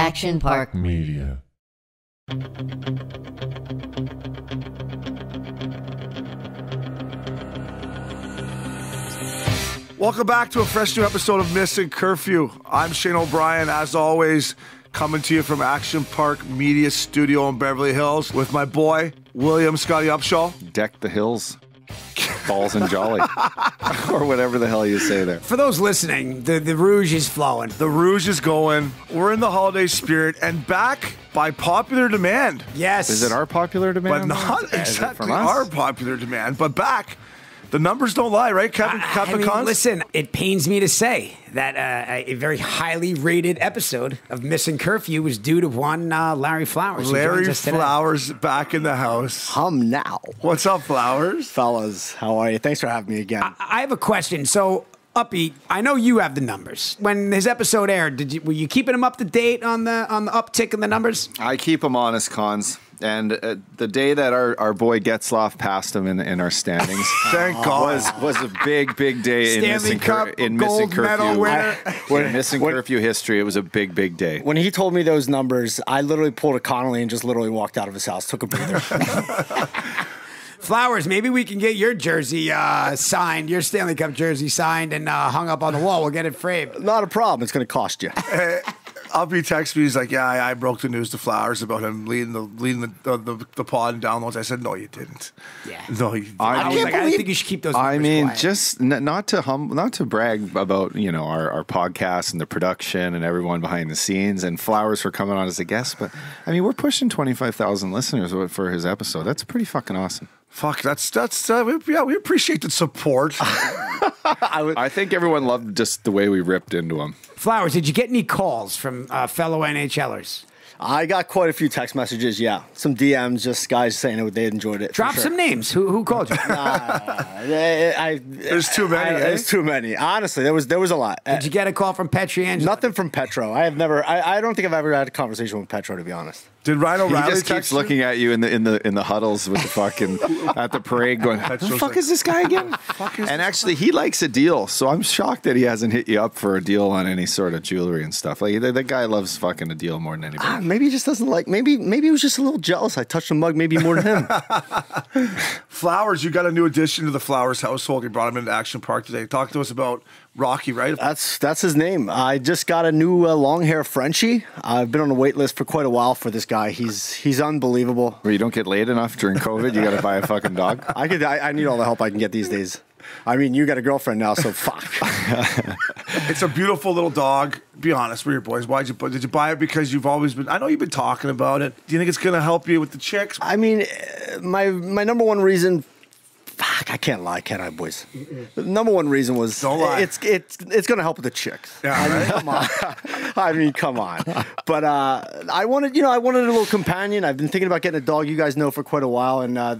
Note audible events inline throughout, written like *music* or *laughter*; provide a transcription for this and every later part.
Action Park Media. Welcome back to a fresh new episode of Missin Curfew. I'm Shane O'Brien, as always, coming to you from Action Park Media Studio in Beverly Hills with my boy, William Scottie Upshall. deck the hills, balls and jolly, *laughs* or whatever the hell you say there. For those listening, the, the rouge is flowing. The Rouge is going. We're in the holiday spirit and back by popular demand. Yes. Is it our popular demand? But not exactly from us? our popular demand, but back. The numbers don't lie, right, Captain, I- I mean, Conz? listen, it pains me to say that uh, a very highly rated episode of Missin Curfew was due to one uh, Larry Flowers. Larry joins today. Flowers back in the house. Hum now. What's up, Flowers? Fellas, how are you? Thanks for having me again. I have a question. So, Uppy, I know you have the numbers. When his episode aired, did you were you keeping him up to date on the on the uptick in the numbers? I keep them honest, cons. And uh, the day that our, our boy Getzlaf passed him in, in our standings *laughs* Thank God. was was a big, big day in Stanley missing, Cup cur- in missing gold medal curfew. winner. *laughs* in missing curfew history, it was a big, big day. when he told me those numbers, I literally pulled a Connolly and just literally walked out of his house, took a breather. *laughs* Flowers, maybe we can get your jersey uh, signed, your Stanley Cup jersey signed and uh, hung up on the wall. We'll get it framed. Not a problem. It's going to cost you. Uppy texts me. He's like, "Yeah, I, I broke the news to Flowers about him leading the leading the the, the, the pod and downloads." I said, "No, you didn't. Yeah. *laughs* No, you didn't." I, was can't like, I believe- think you should keep those. I mean, quiet. just n- not to hum, not to brag about you know our, our podcast and the production and everyone behind the scenes and Flowers for coming on as a guest, but I mean we're pushing twenty five thousand listeners for his episode. That's pretty fucking awesome. Fuck, that's that's uh, we, yeah. We appreciate the support. *laughs* I think everyone loved just the way we ripped into him. Flowers, did you get any calls from uh, fellow NHLers? I got quite a few text messages. Yeah, some DMs, just guys saying they enjoyed it. Drop sure. some names. Who who called you? I, *laughs* I, There's too many, I- eh? There's too many. Honestly, there was there was a lot. Uh, Did you get a call from Pietrangelo? Nothing from Petro. I have never. I, I don't think I've ever had a conversation with Petro to be honest. Did Ryan O'Reilly? He just keeps text you? looking at you in the in the in the huddles with the fucking at the parade, going, "Who the fuck like- is this guy again?" *laughs* and actually, he likes a deal, so I'm shocked that he hasn't hit you up for a deal on any sort of jewelry and stuff. Like that, that guy loves fucking a deal more than anybody. Ah, maybe he just doesn't like. Maybe maybe he was just a little jealous. I touched a mug maybe more than him. *laughs* Flowers, you got a new addition to the Flowers household. You brought him into Action Park today. Talk to us about Rocky, right? That's that's his name. I just got a new uh, long hair Frenchie. I've been on the wait list for quite a while for this guy. He's he's unbelievable. Where you don't get laid enough during COVID, you got to buy a fucking dog. *laughs* I could I, I need all the help I can get these days. I mean, you got a girlfriend now, so *laughs* fuck. It's a beautiful little dog. Be honest, we're your boys. Why'd you? Did you buy it because you've always been? I know you've been talking about it. Do you think it's going to help you with the chicks? I mean, uh, my my number one reason. Fuck, I can't lie, can I, boys? The number one reason was Don't lie. it's it's it's gonna help with the chicks. Yeah, I mean, right? come on. *laughs* I mean, come on. But uh, I wanted, you know, I wanted a little companion. I've been thinking about getting a dog. You guys know for quite a while, and uh,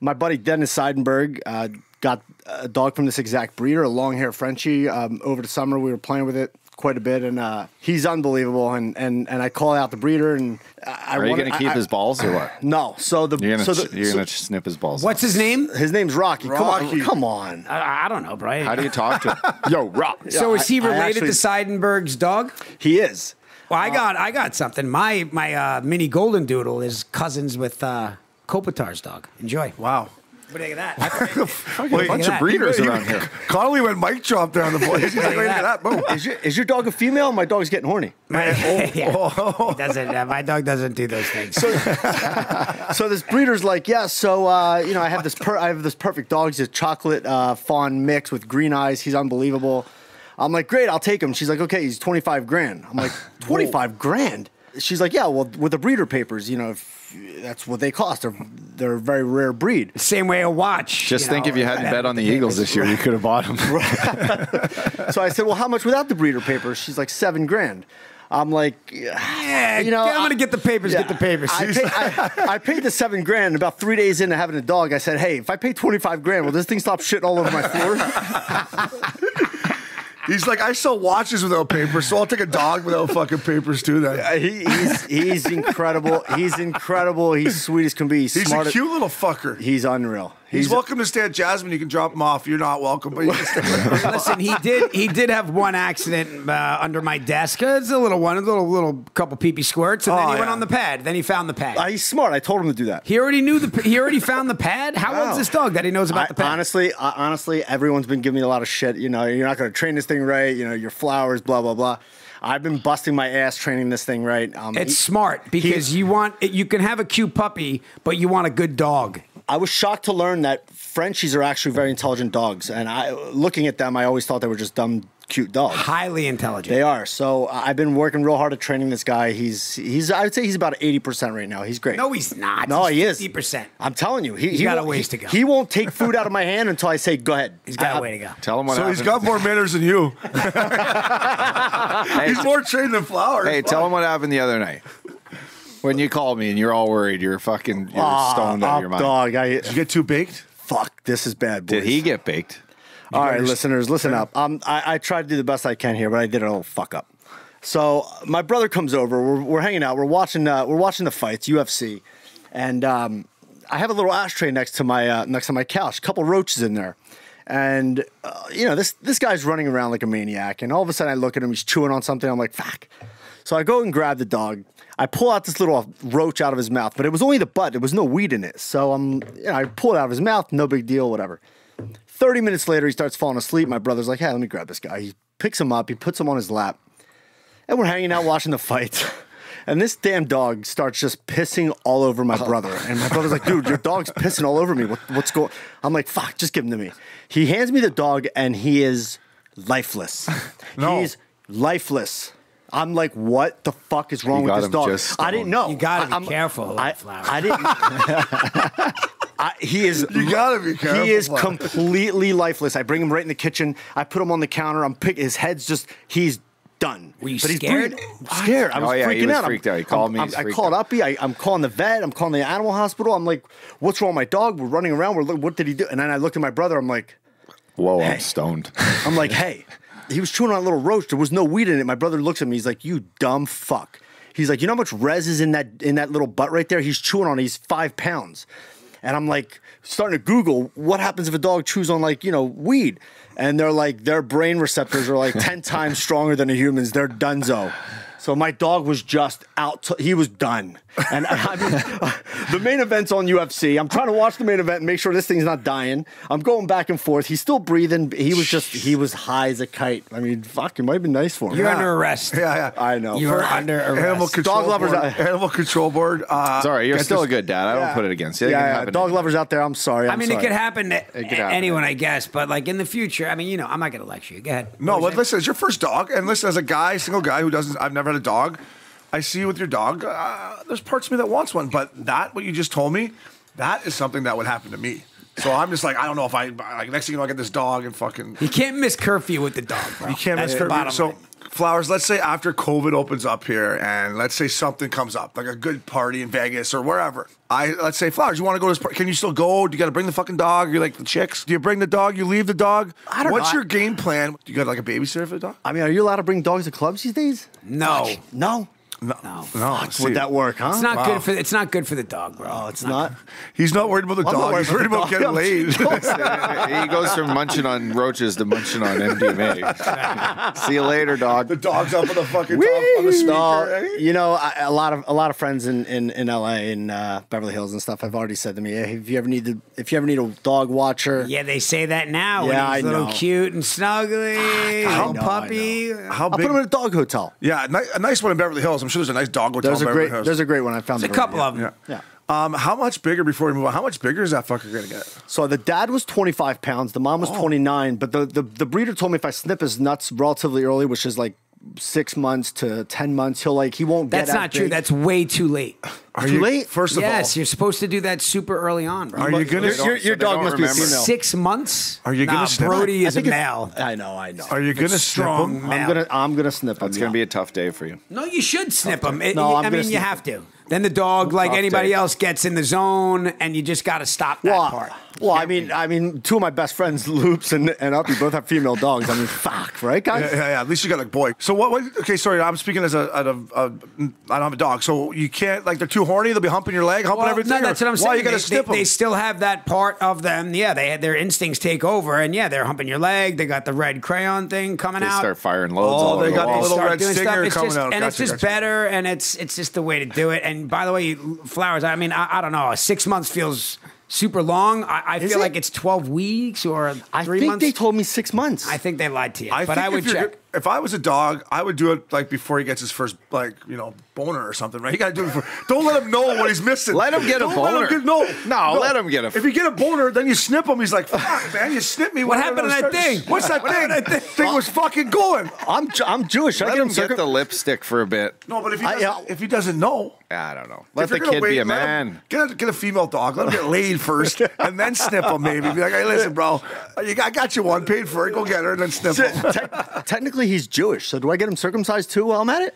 my buddy Dennis Seidenberg uh, got a dog from this exact breeder, a long hair Frenchie. Um, over the summer, we were playing with it quite a bit, and uh, he's unbelievable. And, and and I call out the breeder, and I, I Are you wanted- going to keep I- his balls or what? No. So the You're going so to the, you're so- going to snip his balls. What's his name? his name's Rocky. Rocky. Come on, come on. I, I don't know, Brian. How do you talk to him? *laughs* Yo, Rock. so is he I- I related actually- to Seidenberg's dog? He is. Well, I got I got something. My my uh, mini golden doodle is cousins with uh, Kopitar's dog. Enjoy. Wow. What do you think of that? Fucking Wait, bunch of at breeders around here. Connolly went mic drop there on the boys. He's *laughs* like, Look at at that. Boom. Is your, is your dog a female? My dog's getting horny. *laughs* My, *laughs* yeah. He doesn't. Uh, my dog doesn't do those things. So this breeder's like, yeah. So uh, you know, I have this per- I have this perfect dog. He's a chocolate uh, fawn mix with green eyes. He's unbelievable. I'm like, great, I'll take him. She's like, okay, he's 25 grand. I'm like, 25 grand. She's like, yeah, well, with the breeder papers, you know, if that's what they cost. They're they're a very rare breed. Same way a watch. Just think know, if you hadn't bet on the Eagles this year, you could have bought them. *laughs* So I said, well, how much without the breeder papers? She's like, seven grand. I'm like, Yeah, you know, I'm gonna get the papers. Get the papers. I, pay, I, I paid the seven grand. About three days into having a dog, I said, "Hey, if I pay twenty five grand, will this thing stop shitting all over my floor?" *laughs* He's like, I sell watches without papers, so I'll take a dog without fucking papers too. Then Uh, he, he's he's incredible. He's incredible. He's sweet as can be. He's, he's a cute little fucker. He's unreal. He's, He's- welcome to stay at Jasmine. You can drop him off. You're not welcome, but you can stay. *laughs* Listen, he did. He did have one accident uh, under my desk. Uh, It's a little one, a little little couple pee pee squirts, and then Oh, he went on the pad. Then he found the pad. Uh, he's smart. I told him to do that. he already knew the. He already found the pad. How Wow. old's this dog that he knows about I, the pad? honestly, uh, honestly, everyone's been giving me a lot of shit. You know, you're not going to train this thing right. You know, your flowers, blah blah blah. I've been busting my ass training this thing right. Um, it's he- smart because you want you can have a cute puppy, but you want a good dog. I was shocked to learn that Frenchies are actually very intelligent dogs, and I, looking at them, I always thought they were just dumb, cute dogs. Highly intelligent. They are. So I've been working real hard at training this guy. He's he's I would say he's about eighty percent right now. He's great. No, he's not. No, he is. Fifty percent. I'm telling you, he, He's he got a won't- ways to go. He won't take food out of my hand until I say go ahead. He's got I- a way to go. Tell him what so happened. he's got more manners than you. *laughs* he's more trained than Flowers. Hey, tell him what happened the other night. When you called me and you're all worried, you're fucking, you're Ah, stoned out of your mind. dog. I Did you get too baked? fuck. This is bad. Boys. Did he get baked? All right, listeners, listen up. Um, I, I tried to do the best I can here, but I did a little fuck up. So my brother comes over. We're, we're hanging out. We're watching. Uh, we're watching the fights, UFC, and um, I have a little ashtray next to my uh, next to my couch. A couple roaches in there, and uh, you know this this guy's running around like a maniac. And all of a sudden, I look at him. He's chewing on something. I'm like, fuck. So I go and grab the dog. I pull out this little roach out of his mouth, but it was only the butt. There was no weed in it. So I'm, you know, I pull it out of his mouth. No big deal. Whatever. 30 minutes later, he starts falling asleep. My brother's like, hey, let me grab this guy. He picks him up, he puts him on his lap, and we're hanging out watching the fight. *laughs* And this damn dog starts just pissing all over my uh-huh. brother. And my brother's like, dude, your dog's pissing all over me. What, what's going I'm like, fuck, just give him to me. He hands me the dog, and he is lifeless. *laughs* No. He's lifeless. I'm like, what the fuck is wrong You with this dog? I didn't know. You gotta be I- I'm- careful, I, Flower. I didn't. *laughs* I, he is. You gotta be careful, He is Flower. completely lifeless. I bring him right in the kitchen. I put him on the counter. I'm pick. His head's just. He's done. Were you But he's scared? breathing- scared. I was Oh, yeah, freaking he was out. I'm- freaked out. He called me, I'm- I called out. Uppy. I, I'm calling the vet. I'm calling the animal hospital. I'm like, what's wrong with my dog? We're running around. We're what did he do? And then I looked at my brother. I'm like, Whoa, Hey. I'm stoned. I'm like, hey, he was chewing on a little roach. There was no weed in it. My brother looks at me. He's like, you dumb fuck. He's like, you know how much res is in that in that little butt right there? He's chewing on. it. He's five pounds, and I'm like starting to Google what happens if a dog chews on like you know weed, and they're like their brain receptors are like *laughs* ten times stronger than a human's. They're dunzo. So my dog was just out. To, he was done. And I mean, *laughs* the main event's on UFC. I'm trying to watch the main event and make sure this thing's not dying. I'm going back and forth. He's still breathing. He was just he was high as a kite. I mean, fuck, it might have been nice for him. You're under arrest. Yeah, yeah. I know. You're under arrest. Animal control Dog lovers board. out- Animal control board. Uh, Sorry, you're still this- a good dad. I don't put it against you. It Yeah, yeah, happen. dog lovers out there. I'm sorry. I'm I mean, sorry. it could happen to could happen. anyone, I guess. But like in the future, I mean, you know, I'm not going to lecture you. Go ahead. No, but listen, it's your first dog, and listen, as a guy, single guy who doesn't, I've never had a dog. I see you with your dog. Uh, there's parts of me that wants one, but that what you just told me, that is something that would happen to me. So I'm just like, I don't know if I like. Next thing you know, I get this dog and fucking. You can't miss curfew with the dog, bro. You can't That's miss the curfew. So, line. Flowers. Let's say after COVID opens up here, and let's say something comes up, like a good party in Vegas or wherever. I let's say flowers. You want to go to this? Party? Can you still go? Do you got to bring the fucking dog? You're like the chicks. Do you bring the dog? You leave the dog? I don't What's know. your game plan? You got like a babysitter for the dog? I mean, are you allowed to bring dogs to clubs these days? No. No. No, No. no. see, Would that work, huh? It's not Wow. good for it's not good for the dog, bro. Oh, it's not. He's not worried about the I'm dog. worried He's worried about about getting laid. *laughs* *laughs* he goes from munching on roaches to munching on MDMA. *laughs* See you later, dog. the dog's up on the fucking top on the speaker. No, eh? you know, I, a lot of a lot of friends in in, in LA in uh, Beverly Hills and stuff have already said to me, hey, if you ever need to, if you ever need a dog watcher, Yeah, they say that now. Yeah, when he's I a little know. cute and snuggly, I little know, I puppy. How big? I'll put him in a dog hotel. yeah, a nice one in Beverly Hills. I'm sure there's a nice dog hotel There's a great Hills. there's a great one I found. There's a couple other of them. yeah. Yeah. Um, how much bigger before we move on? How much bigger is that fucker gonna get? So the dad was 25 pounds, the mom was 29, but the, the the breeder told me if I snip his nuts relatively early, which is like six months to 10 months, he'll like he won't get That's as not true. big. That's way too late. Are Too you late? First of yes, all, yes, you're supposed to do that super early on, bro. are you gonna? Your, your, your so dog don't must be female. Six months? Are you gonna snip Brody I is a it's- male. I know, I know. Are you gonna snip him? man. I'm gonna I'm gonna snip him. It's going to be a tough day for you. No, you should snip him. It- No, I'm I mean, you have to. Then the dog, like Tough anybody day. else, gets in the zone, and you just got to stop that well, part. well, I mean, I mean, two of my best friends, *laughs* Loops and and Uppy, both have female dogs. I mean, fuck, right, guys? Yeah, yeah, yeah. At least you got a boy. So what? what okay, sorry. I'm speaking as a, a, a, a. I don't have a dog, so you can't like they're too horny. They'll be humping your leg, humping Well, everything. no, that's what I'm saying. Why you got to they, snip they, them? they still have that part of them. Yeah, they had their instincts take over, and yeah, they're humping your leg. They got the red crayon thing coming They out. start firing loads Oh, all they the got the wall. little red doing stinger coming just, out. and it's just gotcha. better, and it's it's just the way to do it. And by the way, flowers. I mean, I, I don't know. Six months feels super long. I, I feel it? like it's twelve weeks or I three think months. they told me six months. I think they lied to you, I but think I would if you're- check. If I was a dog, I would do it like before he gets his first like you know boner or something. Right? You got to do it before. Don't let him know what he's missing. Let him get a Don't let him boner. get- no, No, let him get a- If you get a boner, then you snip him. He's like, "Fuck, man, you snip me." What happened to that starting- thing? What's that thing? happened that That thing was fucking going. I'm Ju- I'm Jewish. Should I Let get him him get the lipstick for a bit. No, but if he I- doesn't, yeah. if he doesn't know, I don't know. Let the you're kid wait, be a let him- man. Get a, get a female dog. Let him get laid first, *laughs* and then snip him. Maybe be like, "Hey, listen, bro, you got, I got you one, paid for it. Go get her, and then snip him." Te- technically, he's Jewish. So do I get him circumcised too while I'm at it?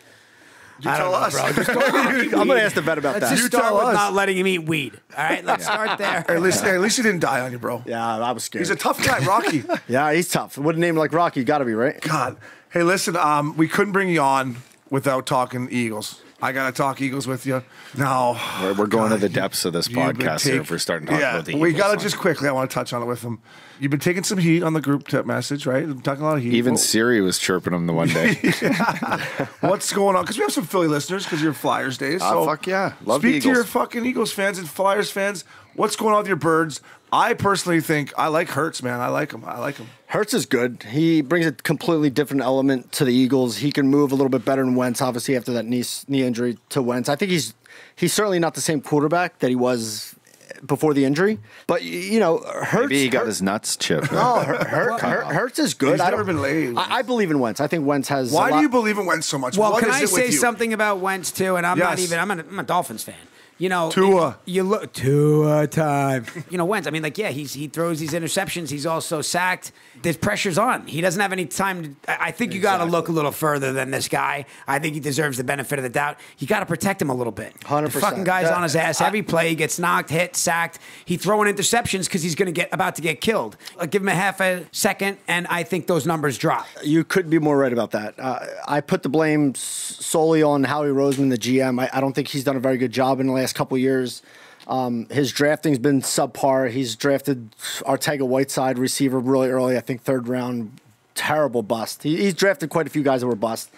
You I don't tell know, us. bro. Just *laughs* I'm gonna ask the vet about Let's that. just You start tell with us. not letting him eat weed. All right, let's start *laughs* there. At least, at least he didn't die on you, bro. Yeah, I was scared. He's a tough guy, Rocky. *laughs* yeah, he's tough. With a name like Rocky, got to be right. God. Hey, listen, um, we couldn't bring you on without talking Eagles. I gotta talk Eagles with you. Now We're, we're going God, to the you- depths of this podcast here take- if we're starting to talk yeah, about the we gotta just quickly. I want to touch on it with them. You've been taking some heat on the group tip message, right? I'm talking a lot of heat. Even Siri was chirping him the one day. *laughs* what's going on? Because we have some Philly listeners because you're Flyers days. Ah, So fuck yeah. Love speak to your fucking Eagles fans and Flyers fans. What's going on with your birds? I personally think I like Hurts, man. I like him. I like him. Hurts is good. He brings a completely different element to the Eagles. He can move a little bit better than Wentz, obviously after that knee knee injury to Wentz. I think he's he's certainly not the same quarterback that he was before the injury. But you know, Hurts. Maybe he got Hertz- his nuts chipped. No, Her- Her- Her- Hurts is good. He's I never don't- been laid. I, I believe in Wentz. I think Wentz has. a Why do lot- you believe in Wentz so much? Well, What can is I it say something about Wentz too? And I'm not even. I'm, an, I'm a Dolphins fan. You know, Tua. You look Tua time. *laughs* you know, Wentz. I mean, like, yeah, he's he throws these interceptions. He's also sacked. There's pressures on. He doesn't have any time. To, I think you got to look a little further than this guy. I think he deserves the benefit of the doubt. You got to protect him a little bit. 100%. The fucking guy's That- on his ass every play. He gets knocked, hit, sacked. He throwing interceptions because he's going to get about to get killed. Give him a half a second, and I think those numbers drop. You could be more right about that. Uh, I put the blame solely on Howie Roseman, the GM. I, I don't think he's done a very good job in the last couple of years. Um, his drafting's been subpar. He's drafted Arcega-Whiteside, receiver, really early. I think third round. Terrible bust. He, he's drafted quite a few guys that were bust.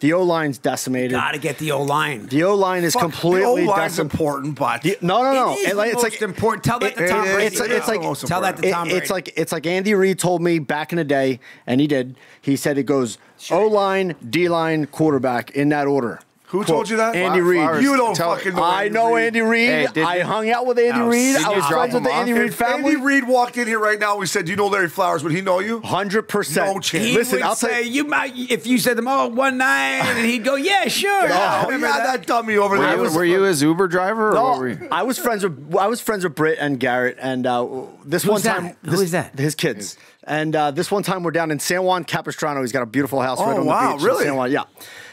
The O line's decimated. Got to get the O line. The O line is Fuck, completely the decimated. important, but No, no, no. It like- the it's like important. Tell that to Tom Brady. It's, it's like Tell that to. Tom Brady. it's like it's like Andy Reid told me back in the day, and he did. He said it goes O line, D line, quarterback in that order. Who Quote, told you that? Andy Reid. You don't Tell- fucking know. I know Andy Reid. Hey, I hung out with Andy Now, Reid. I was friends with the off? Andy Reid family. Andy Reid walked in here right now, we said, "Do you know Larry Flowers?" Would he know you? Hundred percent. No chance. He Listen, would I'll say you. you might if you said them all one night, and he'd go, "Yeah, sure." Oh, I yeah, remember that. dummy over Were there. you, was- were you his Uber driver or what were No, you? I was friends with I was friends with Britt and Garrett, and uh, this Who's one that? time, Who this- is that? His kids. And uh, this one time, we're down in San Juan Capistrano. He's got a beautiful house right Oh, on wow, the beach. in really? San Juan, yeah.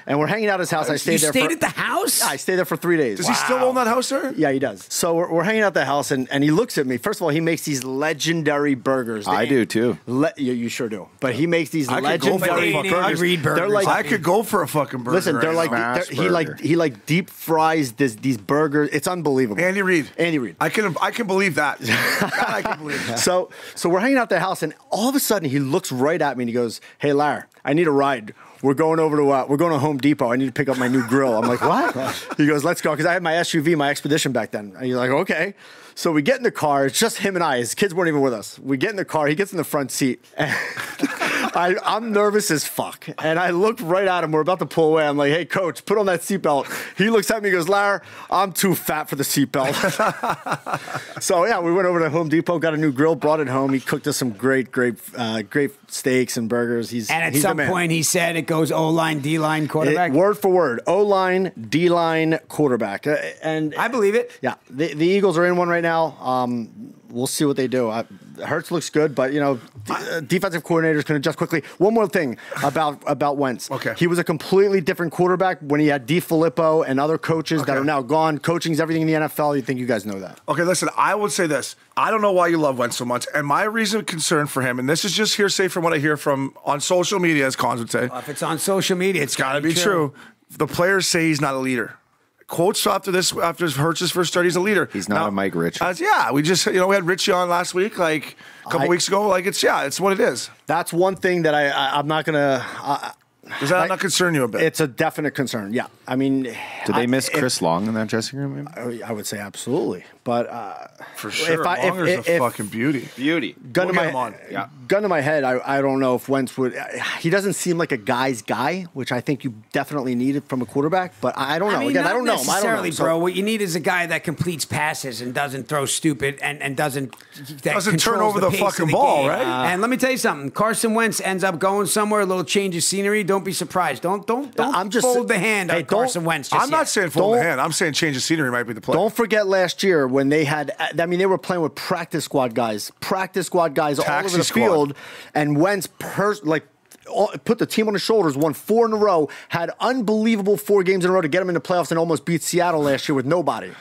And we're hanging out at his house. I stayed there. You there. stayed for, at the house. Yeah, I stayed there for three days. Does he still own that house there? Yeah, he does. So we're, we're hanging out at the house, and, and he looks at me. First of all, he makes these legendary burgers. I do, too. Le- you, you sure do. But he makes these I could go for legendary a Andy fucking- Reid burgers. They're like I could go for a fucking burger. Listen, they're right like they're, he like he like deep fries this these burgers. It's unbelievable. Andy Reid. Andy Reid. I can I can believe that. *laughs* that I can believe that. So so we're hanging out at the house, and all of a sudden he looks right at me and he goes, "Hey, Lar, I need a ride. We're going over to uh, we're going to Home Depot. I need to pick up my new grill." I'm like, *laughs* "What?" he goes, "Let's go," because I had my SUV, my Expedition back then. And he's like, "Okay." So we get in the car. It's just him and I. His kids weren't even with us. We get in the car. He gets in the front seat. *laughs* I, I'm nervous as fuck. And I look right at him. We're about to pull away. I'm like, hey, coach, put on that seatbelt. He looks at me and goes, Lar, I'm too fat for the seatbelt. *laughs* so, yeah, we went over to Home Depot, got a new grill, brought it home. He cooked us some great, great, uh, great steaks and burgers. He's and at he's some point, he said it goes O line, D line, It- quarterback. word for word, O line, D line, quarterback. Uh, and I believe it. yeah, the, the Eagles are in one right now. Um, we'll see what they do. I, Hurts looks good, but you know, d- uh, defensive coordinators can adjust quickly. One more thing about about Wentz. Okay. he was a completely different quarterback when he had DeFilippo and other coaches that are now gone. Coaching's everything in the NFL. You think you guys know that? Okay, listen, I would say this. I don't know why you love Wentz so much. And my reason of concern for him, and this is just hearsay from what I hear from on social media, as Conz would say, If it's on social media, it's it's got to be true. The players say he's not a leader. Quotes after this after Hurts's first start. He's a leader. He's not a Mike Rich. As, yeah, we just you know we had Richie on last week, like a couple I- weeks ago. Like it's yeah, it's what it is. That's one thing that I, I I'm not gonna. Uh, Does that I- not concern you a bit? it's a definite concern. Yeah, I mean, Did they miss Chris Long in that dressing room? Maybe? I, I would say absolutely, but uh, for sure. if I- if- Longer's if- a if- fucking beauty. Beauty. gun We'll to my him on. Yeah. gun to my head, I, I don't know if Wentz would. He doesn't seem like a guy's guy, which I think you definitely needed from a quarterback. But I I don't know. I mean, Again, not I don't know. I don't necessarily, know. So- bro. What you need is a guy that completes passes and doesn't throw stupid and, and doesn't that Doesn't turn over the pace fucking the ball, game. right? and let me tell you something. Carson Wentz ends up going somewhere, a little change of scenery. Don't be surprised. Don't don't don't I'm just- fold the hand hey, on Carson Wentz. Just I'm not saying fold the Don't- hand. I'm saying change of scenery might be the play. Don't forget last year when they had, I mean, they were playing with practice squad guys, practice squad guys all Taxi over the squad. field, and Wentz pers- like put the team on his shoulders, won four in a row, had unbelievable four games in a row to get him in the playoffs, and almost beat Seattle last year with nobody. He's-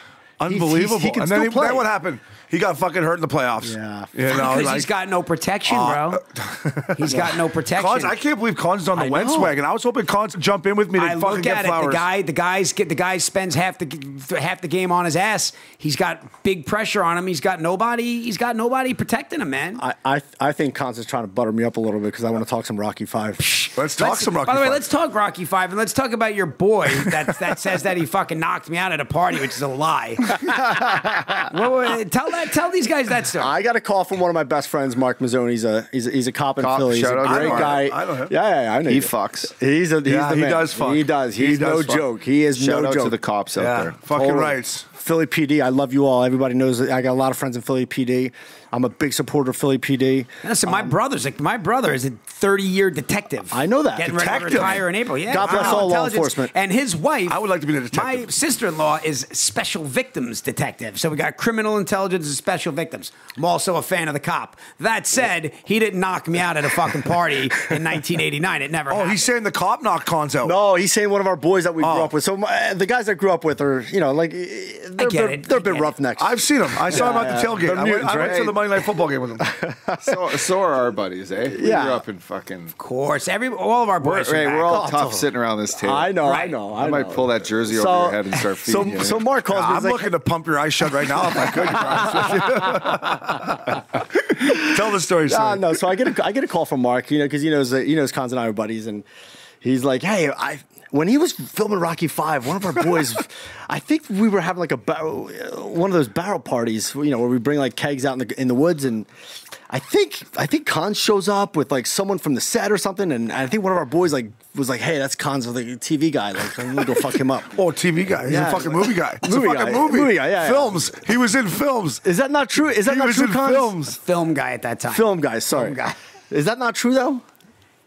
he's- Unbelievable. he can and still then, he, play. then what happened? He got fucking hurt in the playoffs. Yeah. You know, because like, he's got no protection, Uh, bro. *laughs* he's got no protection. Conz, I can't believe Conz on the I Wentz wagon. I was hoping Conz would jump in with me to I fucking look get at it. flowers. The guy, the guys get the guy spends half the half the game on his ass. He's got big pressure on him. He's got nobody. He's got nobody protecting him, man. I, I, I think Conz is trying to butter me up a little bit because I want to talk some Rocky Five. Let's talk Let's- some Rocky By the way, Five. let's talk Rocky Five and let's talk about your boy that that says that he fucking knocked me out at a party, which is a lie. *laughs* well, tell that, tell these guys that story. I got a call from one of my best friends, Mark Mazzone. He's a he's a, he's a cop in Cop, Philly. He's shout a great Mark. guy. I know him. Yeah, yeah, yeah, I know. He you. fucks. He's a he's Yeah, the he does fuck. He does. He He's does no fuck. joke. He is Shout no out joke. to the cops out yeah, there. fucking Totally. rights. Philly PD. I love you all. Everybody knows that I got a lot of friends in Philly PD. I'm a big supporter of Philly PD. Listen, my um, brother's like my brother is a 30 year detective. I know that. Getting ready Detective. to retire in April. Yeah. God bless wow, all law enforcement. And his wife. I would like to be the detective. My sister in law is special victims detective. So we got criminal intelligence and special victims. I'm also a fan of the cop. That said, he didn't knock me out at a fucking party in *laughs* 1989. It never. Oh, happened. he's saying the cop knocked Conz out. No, he's saying one of our boys that we Oh. grew up with. So my, the guys I grew up with are, you know, like they're, get they're, it. they're I a bit get it. roughnecks. I've seen them. I saw him Yeah, at the tailgate. They're I went, mutants, I went to the Monday Night Football game with them. *laughs* So, so are our buddies, eh? We Yeah. grew up in fucking. Of course, every all of our We're, boys. hey, are back. we're all Oh, tough totally. sitting around this table. I know, I know, I, I, might pull that jersey So- over your head and start feeding So, you. so Mark calls me. I'm like, looking to pump your eyes shut right now if I could. to be honest with you. Tell the story, sir. Ah, no, so I get a, I get a call from Mark, you know, because he knows that he knows Conz and I are buddies, and he's like, "Hey, I when he was filming Rocky Five, one of our boys, *laughs* I think we were having like a barrel, one of those barrel parties, you know, where we bring like kegs out in the in the woods, and I think I think Conz shows up with like someone from the set or something, and I think one of our boys like was like, "Hey, that's Conz, the TV guy, like I'm gonna go fuck him up." *laughs* Oh, TV guy. He's Yeah. a fucking movie guy. It's Movie a fucking guy. movie. Movie guy, yeah, yeah. Films. He was in films. Is that not true? Is that He not was true, in Conz? films. film guy at that time. Film guy, sorry. Film guy. Is that not true though?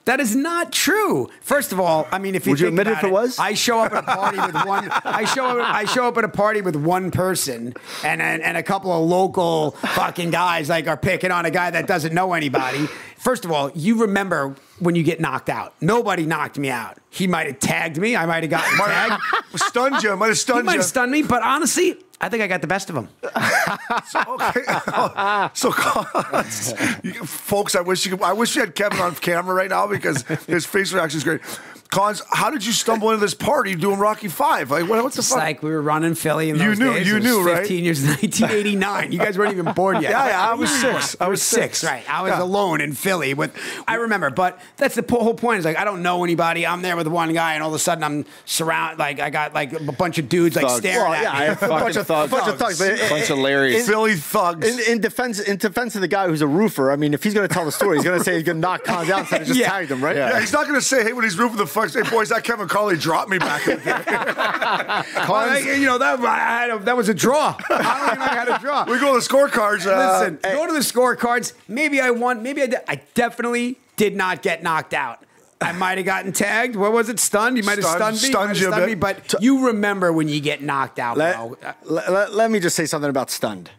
That is not true. First of all, I mean, if you Would you admit it if it was? I show up at a party with one. I show up. I show up at a party with one person, and and, and a couple of local fucking guys like are picking on a guy that doesn't know anybody. First of all, you remember when you get knocked out. Nobody knocked me out. He might have tagged me. I might have gotten tagged. Stunned you. Might have He stunned might you. have stunned me, but honestly, I think I got the best of him. Okay. *laughs* so, *laughs* folks, I wish you could, I wish you had Kevin on camera right now because his face reaction is great. Conz, how did you stumble into this party doing Rocky Five? Like, what, what the It's fuck? like we were running Philly in You those knew- days. you It was knew, right? 15 years, *laughs* 1989. You guys weren't even born yet. *laughs* Yeah, yeah, I was six. Ah, I was six, six. right? I was Yeah. alone in Philly with. I remember, but that's the whole point. Is like I don't know anybody. I'm there with one guy, and all of a sudden I'm surrounded. Like I got like a bunch of dudes like Thugs. staring Well, at yeah, me. I- a *laughs* bunch of thugs. A bunch of thugs. But it- Bunch of Larrys. Philly thugs. In, in defense, in defense of the guy who's a roofer, I mean, if he's going to tell the story, he's going to say he's going to knock Conz out instead of just Yeah. tagged him, right? yeah, he's not going to say, "Hey, when he's roofing the hey boys, that Kevin Carley dropped me back." in the day." *laughs* Well, I- you know that I had a, that was a draw. I don't even know how to draw. *laughs* we go to the scorecards. Uh, Listen, go to the scorecards. Maybe I won. Maybe I did. I definitely did not get knocked out. I might have gotten tagged. What was it? Stunned? You might have Stunned- stunned me. stunned you a stunned bit. me. But you remember when you get knocked out, Let, bro. let, let- let me just say something about stunned.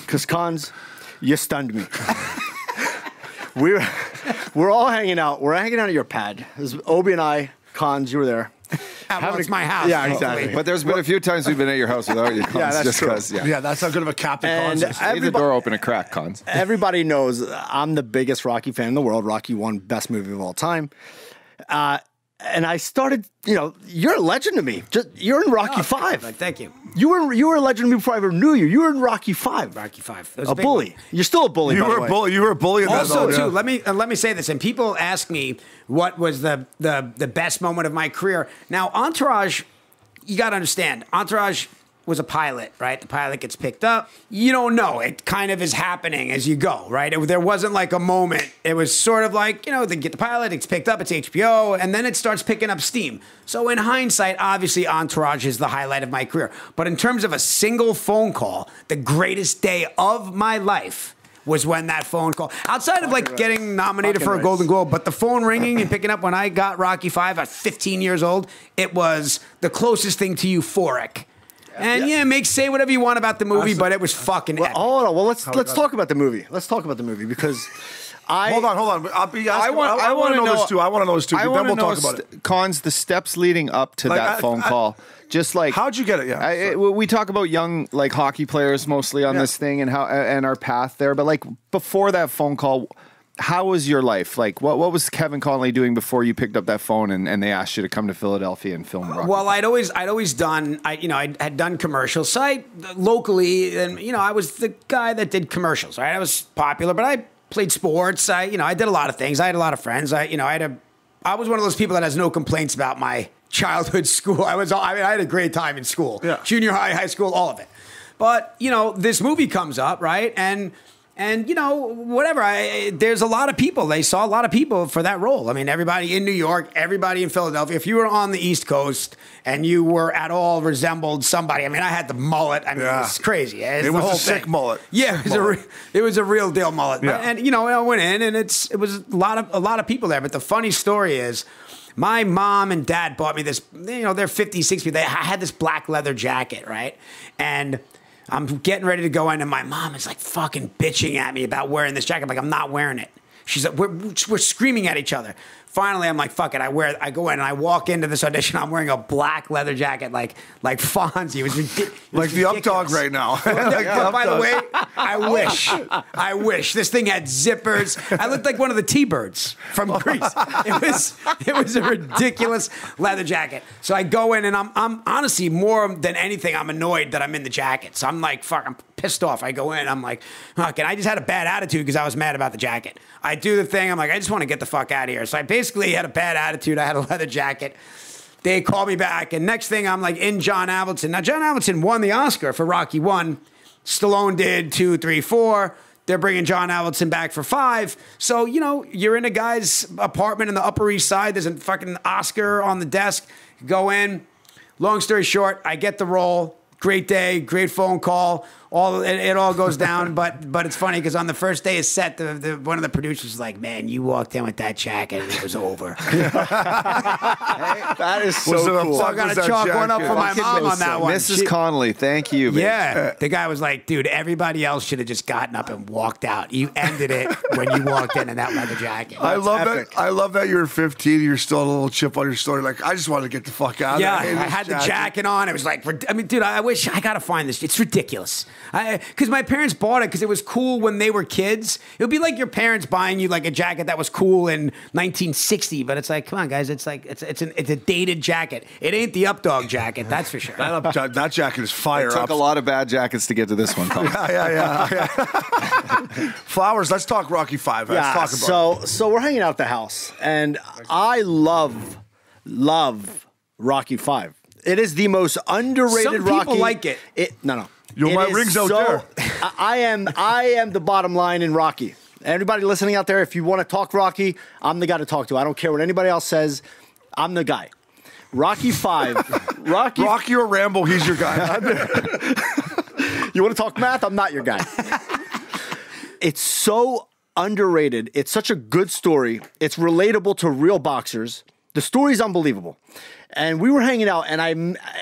Because Conz, you stunned me. *laughs* we're, *laughs* we're all hanging out. We're hanging out at your pad. This Obi and I, Conz, you were there. Ah, well, it's a- my house. Yeah, thankfully. exactly. But there's been a few times we've been at your house without you, Conz, that's just true. 'cause, Yeah. yeah, that's how good of a captain And Conz is. Leave the door open a crack, Conz. Everybody knows I'm the biggest Rocky fan in the world. Rocky one, best movie of all time. Uh, and I started. You know, you're a legend to me. Just you're in Rocky Oh, Five. Like, thank you. You were you were a legend before I ever knew you. You were in Rocky Five. Rocky Five. That A bully. one. You're still a bully. You by were the a bully. You were a bully in that Also, though, too, yeah. let me uh, let me say this. And people ask me what was the the the best moment of my career. Now, Entourage, you got to understand, Entourage was a pilot, right? The pilot gets picked up. You don't know. It kind of is happening as you go, right? It- there wasn't like a moment. It was sort of like, you know, they get the pilot, it's picked up, it's HBO, and then it starts picking up steam. So in hindsight, obviously Entourage is the highlight of my career. But in terms of a single phone call, the greatest day of my life was when that phone call. Outside of like getting nominated Fucking for a. Golden Globe, but the phone ringing and picking up when I got Rocky Five at 15 years old, it was the closest thing to euphoric. And yeah, make say whatever you want about the movie, but it was fucking. Well, epic. hold on. Well, let's let's God. talk about the movie. Let's talk about the movie because *laughs* I Hold on, hold on. I'll be asking, I want, I, want wanna to know, this too. I want to know this too. I then want we'll to know talk about it. cons the steps leading up to Like, that I- phone I- call. Just like How'd you get it? Yeah, I, it- we talk about young like hockey players mostly on Yeah. this thing and how and our path there, but like before that phone call. How was your life? Like, what, what was Kevin Connolly doing before you picked up that phone and, and they asked you to come to Philadelphia and film Rocky? Well, I'd always, I'd always done, I, you know, I had done commercials. So I locally, and you know, I was the guy that did commercials. Right, I was popular, but I played sports. I, you know, I did a lot of things. I had a lot of friends. I, you know, I had a, I was one of those people that has no complaints about my childhood *laughs* school. I was, I mean, I had a great time in school, Yeah. junior high, high school, all of it. But you know, this movie comes up, right, and. And you know, whatever. I, there's a lot of people. They saw a lot of people for that role. I mean, everybody in New York, everybody in Philadelphia. If you were on the East Coast and you were at all resembled somebody, I mean, I had the mullet. I mean, Yeah. it's crazy. It's It was a sick thing. mullet. Yeah, it was a mullet. re- it was a real deal mullet. Yeah. And you know, I went in, and it's it was a lot of a lot of people there. But the funny story is. My mom and dad bought me this, you know, they're 50, 60. They I had this black leather jacket, right? And I'm getting ready to go in, and my mom is like fucking bitching at me about wearing this jacket. I'm like, I'm not wearing it. She's like, we're, we're screaming at each other. Finally, I'm like, fuck it. I wear, I go in and I walk into this audition. I'm wearing a black leather jacket, like like Fonzie. It was ridiculous. Like the Updogg right now. *laughs* Like By the way, I wish, I wish this thing had zippers. I looked like one of the T-birds from *laughs* Grease. It was, it was a ridiculous leather jacket. So I go in and I'm, I'm honestly more than anything, I'm annoyed that I'm in the jacket. So I'm like, fuck, I'm pissed off. I go in, I'm like, fuck, and I just had a bad attitude because I was mad about the jacket. I do the thing. I'm like, I just want to get the fuck out of here. So I basically had a bad attitude. I had a leather jacket. They call me back, and next thing I'm like in John Avildsen. Now John Avildsen won the Oscar for Rocky One. Stallone did two, three, four. They're bringing John Avildsen back for five. So you know you're in a guy's apartment in the Upper East Side. There's a fucking Oscar on the desk. Go in. Long story short, I get the role. Great day, great phone call. All it, it all goes down, *laughs* but but it's funny because on the first day of set, the, the one of the producers was like, "Man, you walked in with that jacket and it was over." *laughs* that is so Was it a cool. So I fuck got to that chalk one up for my mom on that one. Mrs. She- Connolly, thank you. babe. yeah, *laughs* the guy was like, "Dude, everybody else should have just gotten up and walked out. You ended it when you walked in in that leather jacket." I love epic. that. I love that you're 15. You're still a little chip on your story. Like I just wanted to get the fuck out. Yeah, of there. I had the jacket on. It was like, I mean, dude, I wish I gotta find this. It's ridiculous. Because my parents bought it because it was cool when they were kids. It would be like your parents buying you like a jacket that was cool in 1960, but it's like, come on, guys, it's like it's it's an it's a dated jacket. It ain't the Updogg jacket, that's for sure. *laughs* That, up, that jacket is fire. Took up. a lot of bad jackets to get to this one. *laughs* Yeah, yeah, yeah. yeah. *laughs* Flowers. Let's talk Rocky Five. Let's Yeah, talk about. so so we're hanging out at the house, and I love love Rocky Five. It is the most underrated Some people Rocky. like it. It no no. Yo, It my ring's out there. *laughs* I, am I am the bottom line in Rocky. Everybody listening out there, if you want to talk Rocky, I'm the guy to talk to. I don't care what anybody else says. I'm the guy. Rocky Five. *laughs* Rocky. Rocky or Rambo, he's your guy. *laughs* You want to talk math? I'm not your guy. it's so underrated. It's such a good story. It's relatable to real boxers. The story's unbelievable. And we were hanging out, and I,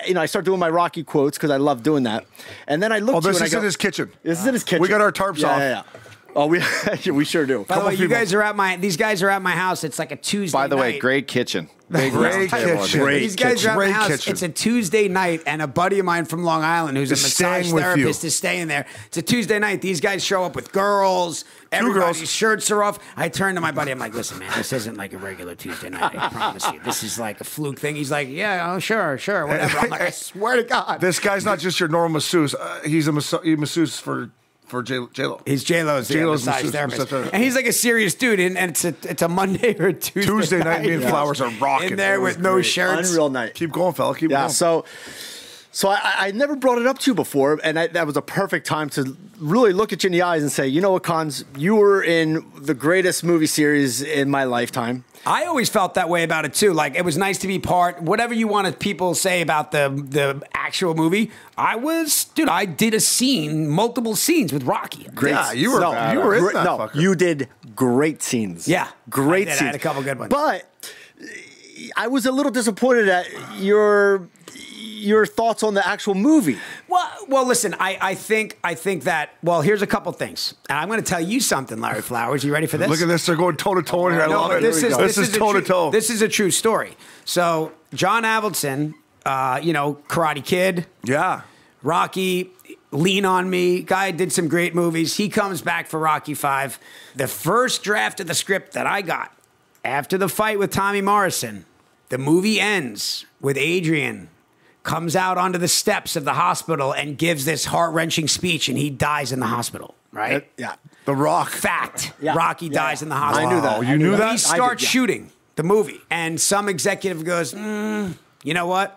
you know, I start doing my Rocky quotes because I love doing that. And then I look. oh, this and I is go, in his kitchen. This is in his kitchen. We got our tarps Yeah, off. Yeah, yeah. Oh, we *laughs* we sure do. By the way, you people. guys are at my. These guys are at my house. It's like a Tuesday. Night. By the way, great kitchen. *laughs* Big Great kitchen. Great These guys are at my house. kitchen. It's a Tuesday night, and a buddy of mine from Long Island, who's Is a massage staying you. therapist, is staying there. It's a Tuesday night. These guys show up with girls. Everybody's girls. shirts are off. I turn to my buddy. I'm like, "Listen, man, this isn't like a regular Tuesday night. I promise you. This is like a fluke thing." He's like, "Yeah, oh, sure, sure, whatever." I'm like, "I *laughs* swear to God." This guy's not just your normal masseuse. Uh, he's a masso- masseuse for for J Lo. He's J Lo's J-Lo's massage masseuse- therapist, massage therapist. and he's like a serious dude. And, and it's a it's a Monday or a Tuesday. Tuesday night, me and Yeah. Flowers are rocking. in there It was with no great. shirts. Unreal night. Keep going, fella. Keep Yeah. going. So, so I, I never brought it up to you before, and I, that was a perfect time to really look at you in the eyes and say, you know what, Conz, you were in the greatest movie series in my lifetime. I always felt that way about it too. Like it was nice to be part. Whatever you want people say about the the actual movie, I was, dude. I did a scene, multiple scenes with Rocky. Great. Yeah, you were- you were in great- that No, fucker. you did great scenes. Yeah, great I did. I scenes. had a couple good ones. But I was a little disappointed at your your thoughts on the actual movie. Well, well, listen. I, I think I think that. Well, here's a couple things, and I'm going to tell you something, Larry Flowers. You ready for this? Look at this. They're going toe to toe in here. I No, love but it. this is this, is a toe to true- toe. This is a true story. So John Avildsen, uh, you know, Karate Kid, Yeah. Rocky, Lean on Me. Guy did some great movies. He comes back for Rocky Five. The first draft of the script that I got after the fight with Tommy Morrison, the movie ends with Adrian comes out onto the steps of the hospital and gives this heart wrenching speech, and he dies in the hospital. Right? Yeah. The Rock. Fact. Yeah. Rocky Yeah. dies in the hospital. I hospital. knew that. Wow, I you knew that. that? He I starts did, yeah. shooting the movie, and some executive goes, "Mm, "You know what?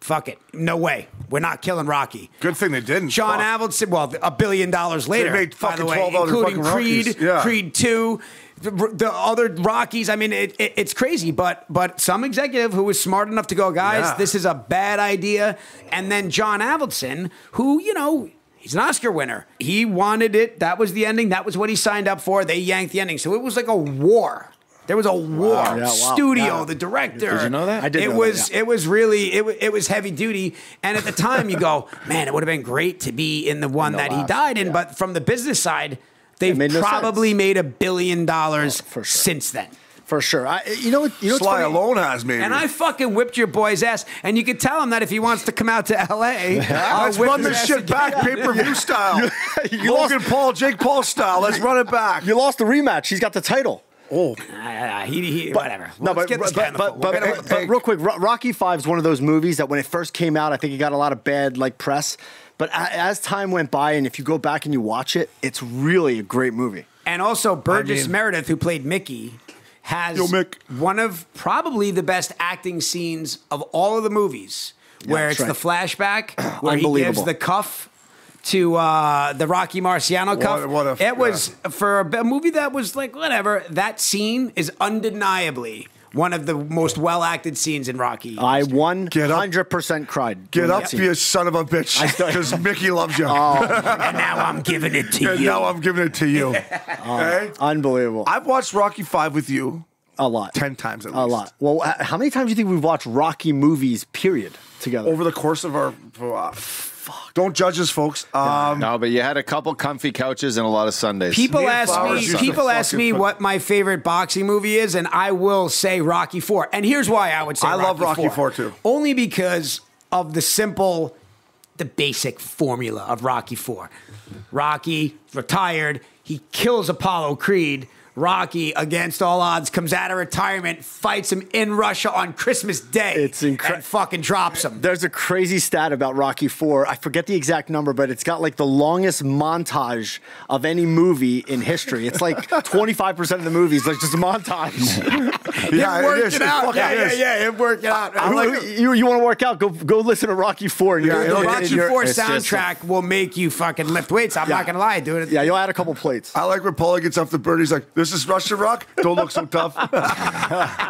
Fuck it. No way. We're not killing Rocky." Good thing they didn't. John Fuck. Avildsen, well, a billion dollars later, made by fucking the way, 12 other including fucking Creed, Rockies. Yeah. Creed Two, the, the other Rockies. I mean, it, it- it's crazy, but but some executive who was smart enough to go, guys, Yeah. this is a bad idea, and then John Avildsen, who you know. He's an Oscar winner. He wanted it. That was the ending. That was what he signed up for. They yanked the ending. So it was like a war. There was a war. Yeah, wow. Studio, Yeah. the director. Did you know that? I did It know that, was yeah. it was really it, it was heavy duty and at the time you go *laughs* man it would have been great to be in the one the that he died in but from the business side they've made no probably sense. made a billion dollars for sure. since then For sure. I, you know what? You know what's Sly alone has maybe. and I fucking whipped your boy's ass and you could tell him that if he wants to come out to LA *laughs* I'll Let's whip run his this shit again. back pay per view style. *laughs* you Logan lost- Paul, Jake Paul style. Let's run it back. You lost the rematch. He's got the title. Oh, Ah, he, he, whatever No, Let's but, but, guy on the but, but, We'll get him but, on- but hey. real quick, Rocky Five is one of those movies that when it first came out, I think it got a lot of bad like press. But a- as time went by, and if you go back and you watch it, it's really a great movie. And also, Burgess mean- Meredith, who played Mickey, has Yo, Mick. one of probably the best acting scenes of all of the movies, where it's that's the flashback *clears throat* where he gives the cuff to uh, the Rocky Marciano cuff. what a- it was for a movie that was like whatever. That scene is undeniably one of the most well acted scenes in Rocky. I one Get up. hundred percent cried. get up, scene. you son of a bitch. Because Mickey loves you. *laughs* *laughs* and now I'm giving it to and you. now I'm giving it to you. *laughs* okay? Unbelievable. I've watched Rocky Five with you a lot. 10 times at least. A lot. Well, how many times do you think we've watched Rocky movies? Period. Together. Over the course of our. Uh, don't judge us, folks. Um, No, but you had a couple comfy couches and a lot of Sundays. People Me ask me. used People ask me what my favorite boxing movie is, and I will say Rocky Four. And here's why I would say I love Rocky IV, IV too. Only because of the simple, the basic formula of Rocky Four. Rocky retired. He kills Apollo Creed. Rocky, against all odds, comes out of retirement, fights him in Russia on Christmas Day. It's incre- and fucking drops him. There's a crazy stat about Rocky Four. I forget the exact number, but it's got like the longest montage of any movie in history. It's like *laughs* 25% of the movies, like just a montage. *laughs* *laughs* yeah, it worked is. it out. fucking yeah, yeah, is. yeah. It worked it out. I like you you, want to work out? Go go listen to Rocky Four. And Yeah, you're- it'll the Rocky you're- Four it's just- soundtrack will make you fucking lift weights. I'm Yeah. not gonna lie, dude. Yeah, you'll add a couple plates. I like when Paulie gets off the bird. He's like, "This is Russian rock. Don't look so tough." *laughs*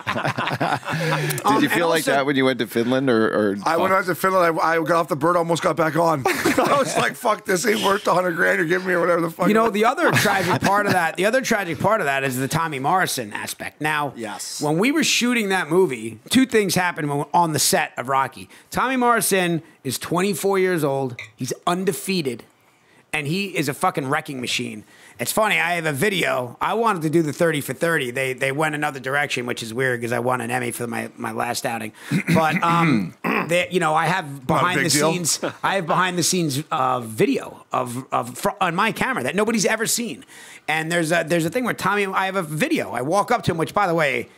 Did Um, you feel like also- that when you went to Finland or? or I went out to Finland. I, I got off the bird. Almost got back on. *laughs* I was like, "Fuck this! Ain't worth the hundred grand you're giving me or whatever the fuck." You know, the other *laughs* tragic part of that, the other tragic part of that is the Tommy Morrison aspect. Now, Yes. when we were shooting that movie, two things happened when, on the set of Rocky. Tommy Morrison is 24 years old. He's undefeated. and he is a fucking wrecking machine. It's funny. I have a video. I wanted to do the thirty for thirty. They they went another direction, which is weird because I won an Emmy for my, my last outing. *clears throat* But um, *clears throat* they, you know, I have behind the deal. scenes. I have behind the scenes uh, video of of fr- on my camera that nobody's ever seen. And there's a there's a thing where Tommy. I have a video. I walk up to him, which by the way.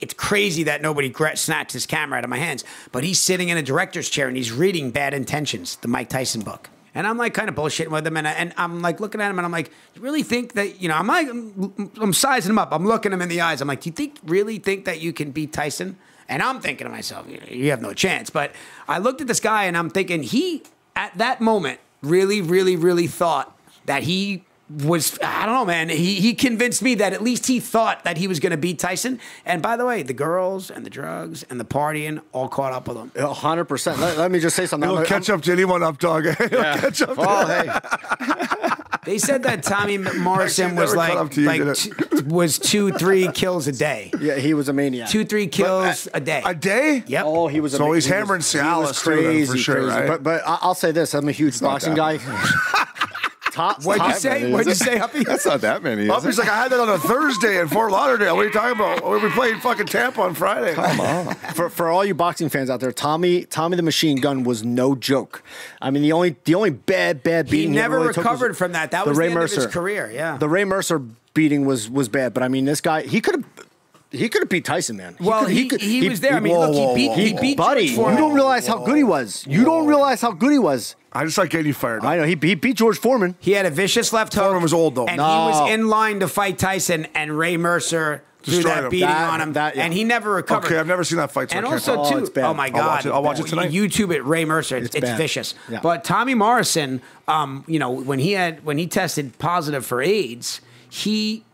It's crazy that nobody snatched his camera out of my hands, but he's sitting in a director's chair and he's reading Bad Intentions, the Mike Tyson book. And I'm like kind of bullshitting with him, and, I, and I'm like looking at him, and I'm like, you really think that you know? I'm like, I'm, I'm sizing him up. I'm looking him in the eyes. I'm like, do you think really think that you can beat Tyson? And I'm thinking to myself, you, you have no chance. But I looked at this guy, and I'm thinking he at that moment really, really, really thought that he was I don't know, man. He he convinced me that at least he thought that he was going to beat Tyson. And by the way, the girls and the drugs and the partying all caught up with him. A hundred percent. Let let me just say something. It'll I'm- catch up to anyone up, dog. It'll catch up. Oh, hey. *laughs* They said that Tommy Morrison was like to you, like it? t- was two three kills a day, *laughs* Yeah, he was a maniac. two three uh, kills a day. A day? Yep. Oh, he was. So ama- he's he was- hammering he was Cialis too, crazy, for sure, crazy. right? But but I- I'll say this: I'm a huge boxing guy. *laughs* Top, What'd you top- say? What'd you say, Huppy? That's not that many. Is Uppy's it? like, I had that on a Thursday in Fort Lauderdale. What are you talking about? We played fucking Tampa on Friday. Come on. for for all you boxing fans out there, Tommy Tommy the Machine Gun was no joke. I mean, the only the only bad bad He beating never really recovered from that. That was the end of his career, yeah. the Ray Mercer beating was was bad, but I mean, this guy he could have. He could have beat Tyson, man. Well, could- he, could- he, was there. I mean, whoa, look, he beat whoa, he whoa. beat buddy. George You don't realize how good he was. You don't realize how good he was. I just like getting fired up. I know he, he beat George Foreman. He had a vicious left hook. Foreman was old, though. and No. he was in line to fight Tyson, and Ray Mercer threw Destroyed that him. beating That- on him, that- yeah. and he never recovered. Okay, I've never seen that fight. So and I can't also talk. Oh, too, it's bad. oh my I'll god, watch it. I'll watch it tonight. YouTube it, Ray Mercer. It's, It's it's vicious. Yeah. But Tommy Morrison, um, you know, when he had when he tested positive for AIDS, he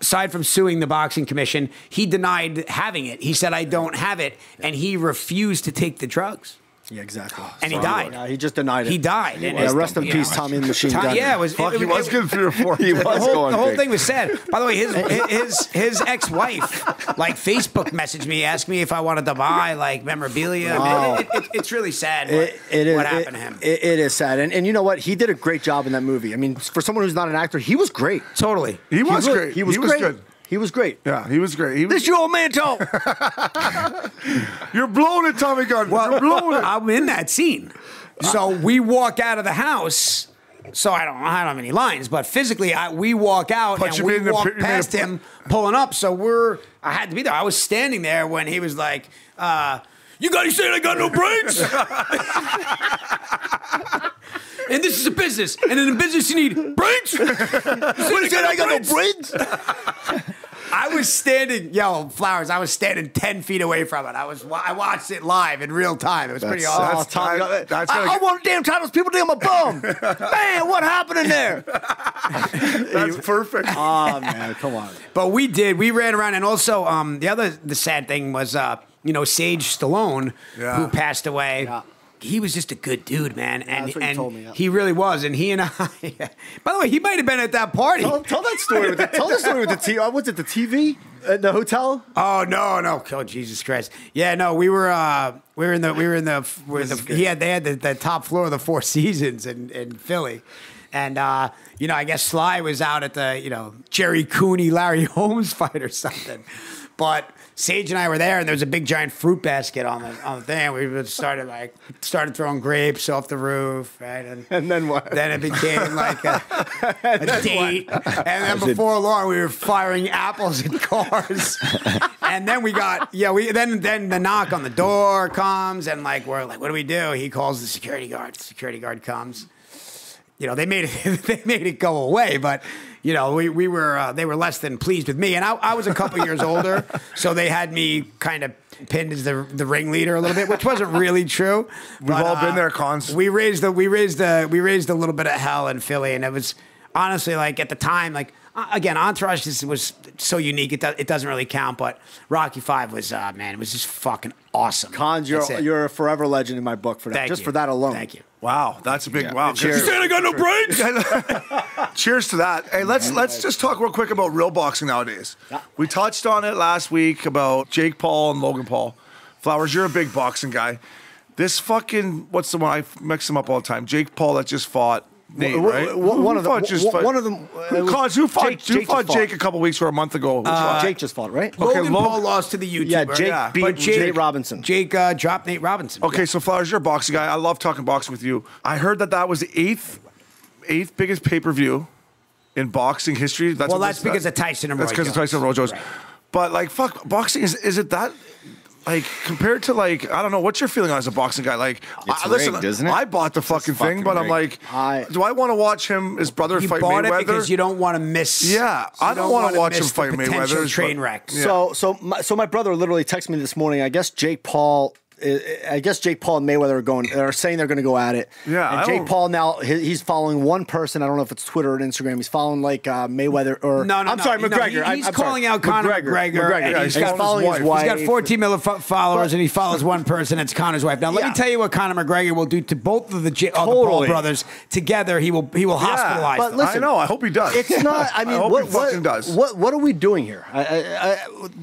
aside from suing the boxing commission, he denied having it. He said, "I don't have it," and he refused to take the drugs. Yeah, exactly. Oh, and he died. Yeah, he just denied it. He died. And Yeah, rest in you peace, Tommy the Machine Tom- Gun. Yeah, it was. Fuck, it, he was good for three or four. He was the whole, going the whole big. thing was sad. By the way, his *laughs* his his ex wife like Facebook messaged me, asked me if I wanted to buy like memorabilia. I mean, it, it, it, it's really sad what, It, it is. what it- happened to him. it- it is sad, and and you know what? He did a great job in that movie. I mean, for someone who's not an actor, he was great. totally. He was really- great. He was great. good. He was great. Yeah, he was great. He was, This your old man talk. *laughs* you're blowing it, Tommy Gunn. you're blowing it. I'm in that scene. So we walk out of the house. So I don't, I don't have any lines, but physically, I, we walk out But and we made the- walk past him pulling up. So we're, I had to be there. I was standing there when he was like, uh, "You got? You saying I got no brains?" *laughs* *laughs* and this is a business, and in a business you need brains. *laughs* You said I got no brains. *laughs* I was standing, yo, flowers. I was standing ten feet away from it. I was, I watched it live in real time. It was pretty awesome. Oh, Tommy, I- that's I, I want damn titles. People damn a bum. *laughs* man, what happened in there? That's perfect. Oh man, come on. But we did. We ran around, and also um, the other the sad thing was, uh, you know, Sage Stallone, Yeah. who passed away. Yeah. He was just a good dude, man, and that's what you and me, yeah. he really was. And he and I, *laughs* by the way, he might have been at that party. Tell, tell that story. With the, tell the story with the T. Uh, what's it? The TV at the hotel. Oh no, no! Oh Jesus Christ! Yeah, no, we were uh, we were in the we were in the, we were the he had they had the, the top floor of the Four Seasons in, in Philly, and uh, you know I guess Sly was out at the you know Gerry Cooney Larry *laughs* Holmes fight or something, but Sage and I were there and there was a big giant fruit basket on the on the thing. We started like started throwing grapes off the roof, right? And, And then what? Then it became like a, *laughs* a date, and then before long we were firing apples at cars, *laughs* and then we got yeah we then then the knock on the door comes and like we're like what do we do? He calls the security guard. The security guard comes. You know they made it *laughs* they made it go away, but you know we we were uh, they were less than pleased with me, and I, I was a couple years older, *laughs* so they had me kind of pinned as the the ringleader a little bit, which wasn't really true. We've all been there, Conz. We raised the we raised the we raised a little bit of hell in Philly, and it was honestly like at the time like uh, again Entourage was so unique. It, do, it doesn't really count, but Rocky Five was uh, man, it was just fucking awesome. Conz, you're you're a forever legend in my book for that. Thank just you. for that alone. Thank you. Wow, that's a big wow. Cheers. Good- I got no brains. *laughs* Cheers to that. Hey, let's let's just talk real quick about real boxing nowadays. We touched on it last week about Jake Paul and Logan Paul. Flowers, you're a big boxing guy. This fucking what's the one I mix them up all the time? Jake Paul that just fought Nate, w- right? w- one of them- fought just one of them, uh, Who, was- Conz, who fought? Jake- who Jake fought Jake a couple weeks or a month ago? Who fought? Jake just fought, right? Okay, Logan Logan- Paul lost to the YouTuber. Yeah, Jake Yeah. beat Jake, Nate Robinson. Jake uh, dropped Nate Robinson. Okay, so Flowers, you're a boxing guy. I love talking boxing with you. I heard that that was the eighth, eighth biggest pay per view in boxing history. That's Well, that's this- because of Tyson and That's because of Tyson and Roy Jones. Right. But like, fuck, boxing is is it that? Like compared to like I don't know what's your feeling as a boxing guy like It's I, listen rigged, isn't it? I bought the fucking thing fucking but I'm like I- do I want to watch him his brother You fight bought Mayweather it because you don't want to miss. Yeah, I don't wanna wanna watch him miss the fight potential Mayweather, Train but- wreck. Yeah. So, so, my, so my brother literally texted me this morning. I guess Jake Paul. I I guess Jake Paul and Mayweather are going. Are saying they're going to go at it. Yeah, And I Jake don't- Paul now he's following one person. I don't know if it's Twitter or Instagram. He's following like uh, Mayweather or No, no, I'm no. sorry, No, McGregor. he- I'm- he's I'm sorry. calling out Conor McGregor, McGregor. and Yeah, he's he's got following his wife. He's got 14 million fo- followers, and he follows one person. It's Conor's wife. Now, let Yeah. me tell you what Conor McGregor will do to both of the, J- uh, the Paul brothers together. He will he will hospitalize but them. listen, I know I hope he does It's not. I *laughs* mean, hope what, he fucking what, does What What are we doing here? I, I, I,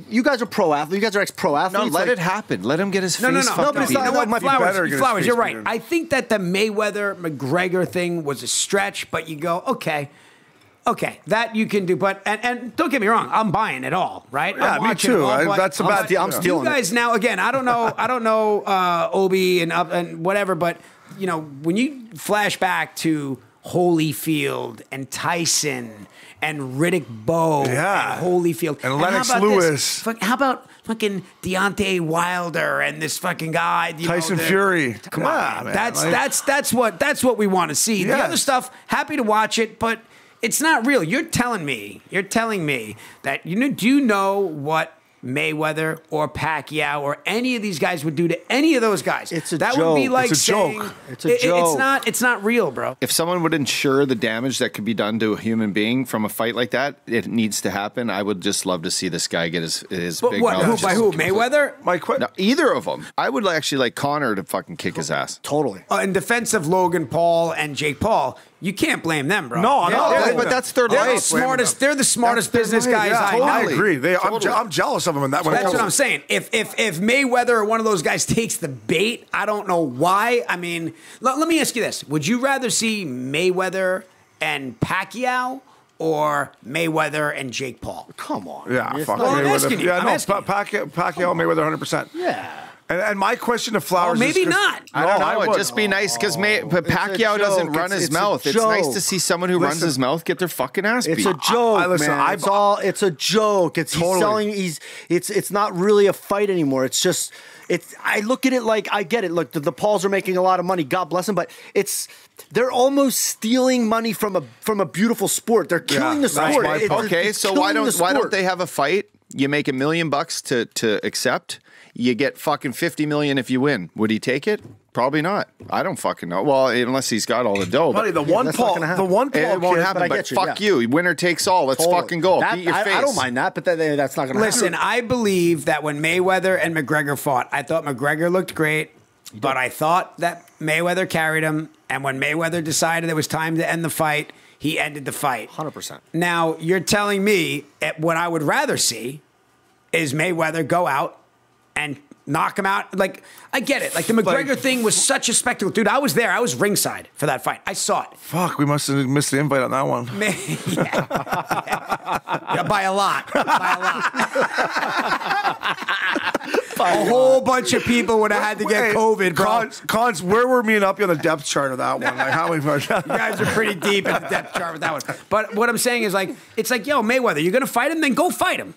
you guys are pro athletes. You guys are ex pro No, athletes. let it happen. Let him get his No, no, no. but it's not- You know that what? might be Flowers, Flowers, you're right. I think that the Mayweather McGregor thing was a stretch, but you go, okay. Okay, that you can do, but and, and don't get me wrong, I'm buying it all, right? Yeah, I'm me too. all, I- that's a I'm bad I'm stealing you it. guys now again i don't know *laughs* i don't know uh obi and up and whatever but you know when you flash back to holyfield and tyson and riddick bowe Yeah. and holyfield And how Lennox about Lewis. this? How about fucking Deontay Wilder and this fucking guy know, Tyson the- Fury. come Yeah, on man, that's like- that's that's what that's what we want to see. The other stuff happy to watch it but it's not real. You're telling me you're telling me that you know do you know what Mayweather or Pacquiao or any of these guys would do to any of those guys. It's a that would be joke. like It's a saying joke. It's a it- it- It's not. It's not real, bro. if someone would insure the damage that could be done to a human being from a fight like that, it needs to happen. I would just love to see this guy get his his But big what? Who, by who? Mayweather. my que- No, either of them. I would actually like Conor to fucking kick his ass. Totally. Uh, in defense of Logan Paul and Jake Paul, you can't blame them, bro. No, I'm They're- they're- but that's their They're the life. smartest. They're the smartest That's business guys Yeah, I totally. know. I agree. They, I'm, je- I'm jealous of them in that. When it That's what I'm saying. If if if Mayweather or one of those guys takes the bait, I don't know why. I mean, let, let me ask you this: Would you rather see Mayweather and Pacquiao or Mayweather and Jake Paul? Come on. Yeah, fuck Well, I'm Mayweather. asking you. Yeah, I'm no, asking Pa- Pacquiao, Pacquiao Mayweather 100. percent Yeah. And, and my question to Flowers, oh, Or maybe is 'cause- not. I don't No, know. It'd just be nice because May- but It's Pacquiao doesn't run It's- his it's mouth. It's nice to see someone who runs his mouth get their fucking ass beat. It's a joke, I- listen, man. I- it's all. It's a joke. It's Totally. he's selling. He's. It's. It's not really a fight anymore. It's just. It's. I look at it like I get it. Look, the, the Pauls are making a lot of money. God bless them. But it's. They're almost stealing money from a from a beautiful sport. They're killing the sport. my It- okay, so why don't why don't they have a fight? You make a million bucks to to accept. You get fucking fifty million if you win. Would he take it? Probably not. I don't fucking know. Well, unless he's got all the dough. Buddy, But the one that's not Paul, gonna the one Paul it won't kid- happen. but I But, get you, fuck yeah. you. Winner takes all. Let's Totally. fucking go. That- Beat your I, face. I don't mind that, but that, that's not going to happen. Listen, I believe that when Mayweather and McGregor fought, I thought McGregor looked great, but I thought that Mayweather carried him. And when Mayweather decided it was time to end the fight, he ended the fight. 100%. Now, you're telling me eh, what I would rather see is Mayweather go out and knock him out. Like, I get it. Like, the McGregor Like- thing was such a spectacle. Dude, I was there. I was ringside for that fight. I saw it. Fuck, we must have missed the invite on that one. Man, *laughs* yeah. Yeah, by a lot. By a lot. *laughs* a whole bunch of people would have had to get Hey, COVID, bro. Conz, Conz, where were me and Uppy on the depth chart of that one? Like how many? *laughs* You guys are pretty deep in the depth chart with that one. But what I'm saying is like, it's like, yo, Mayweather, you're gonna fight him, then go fight him.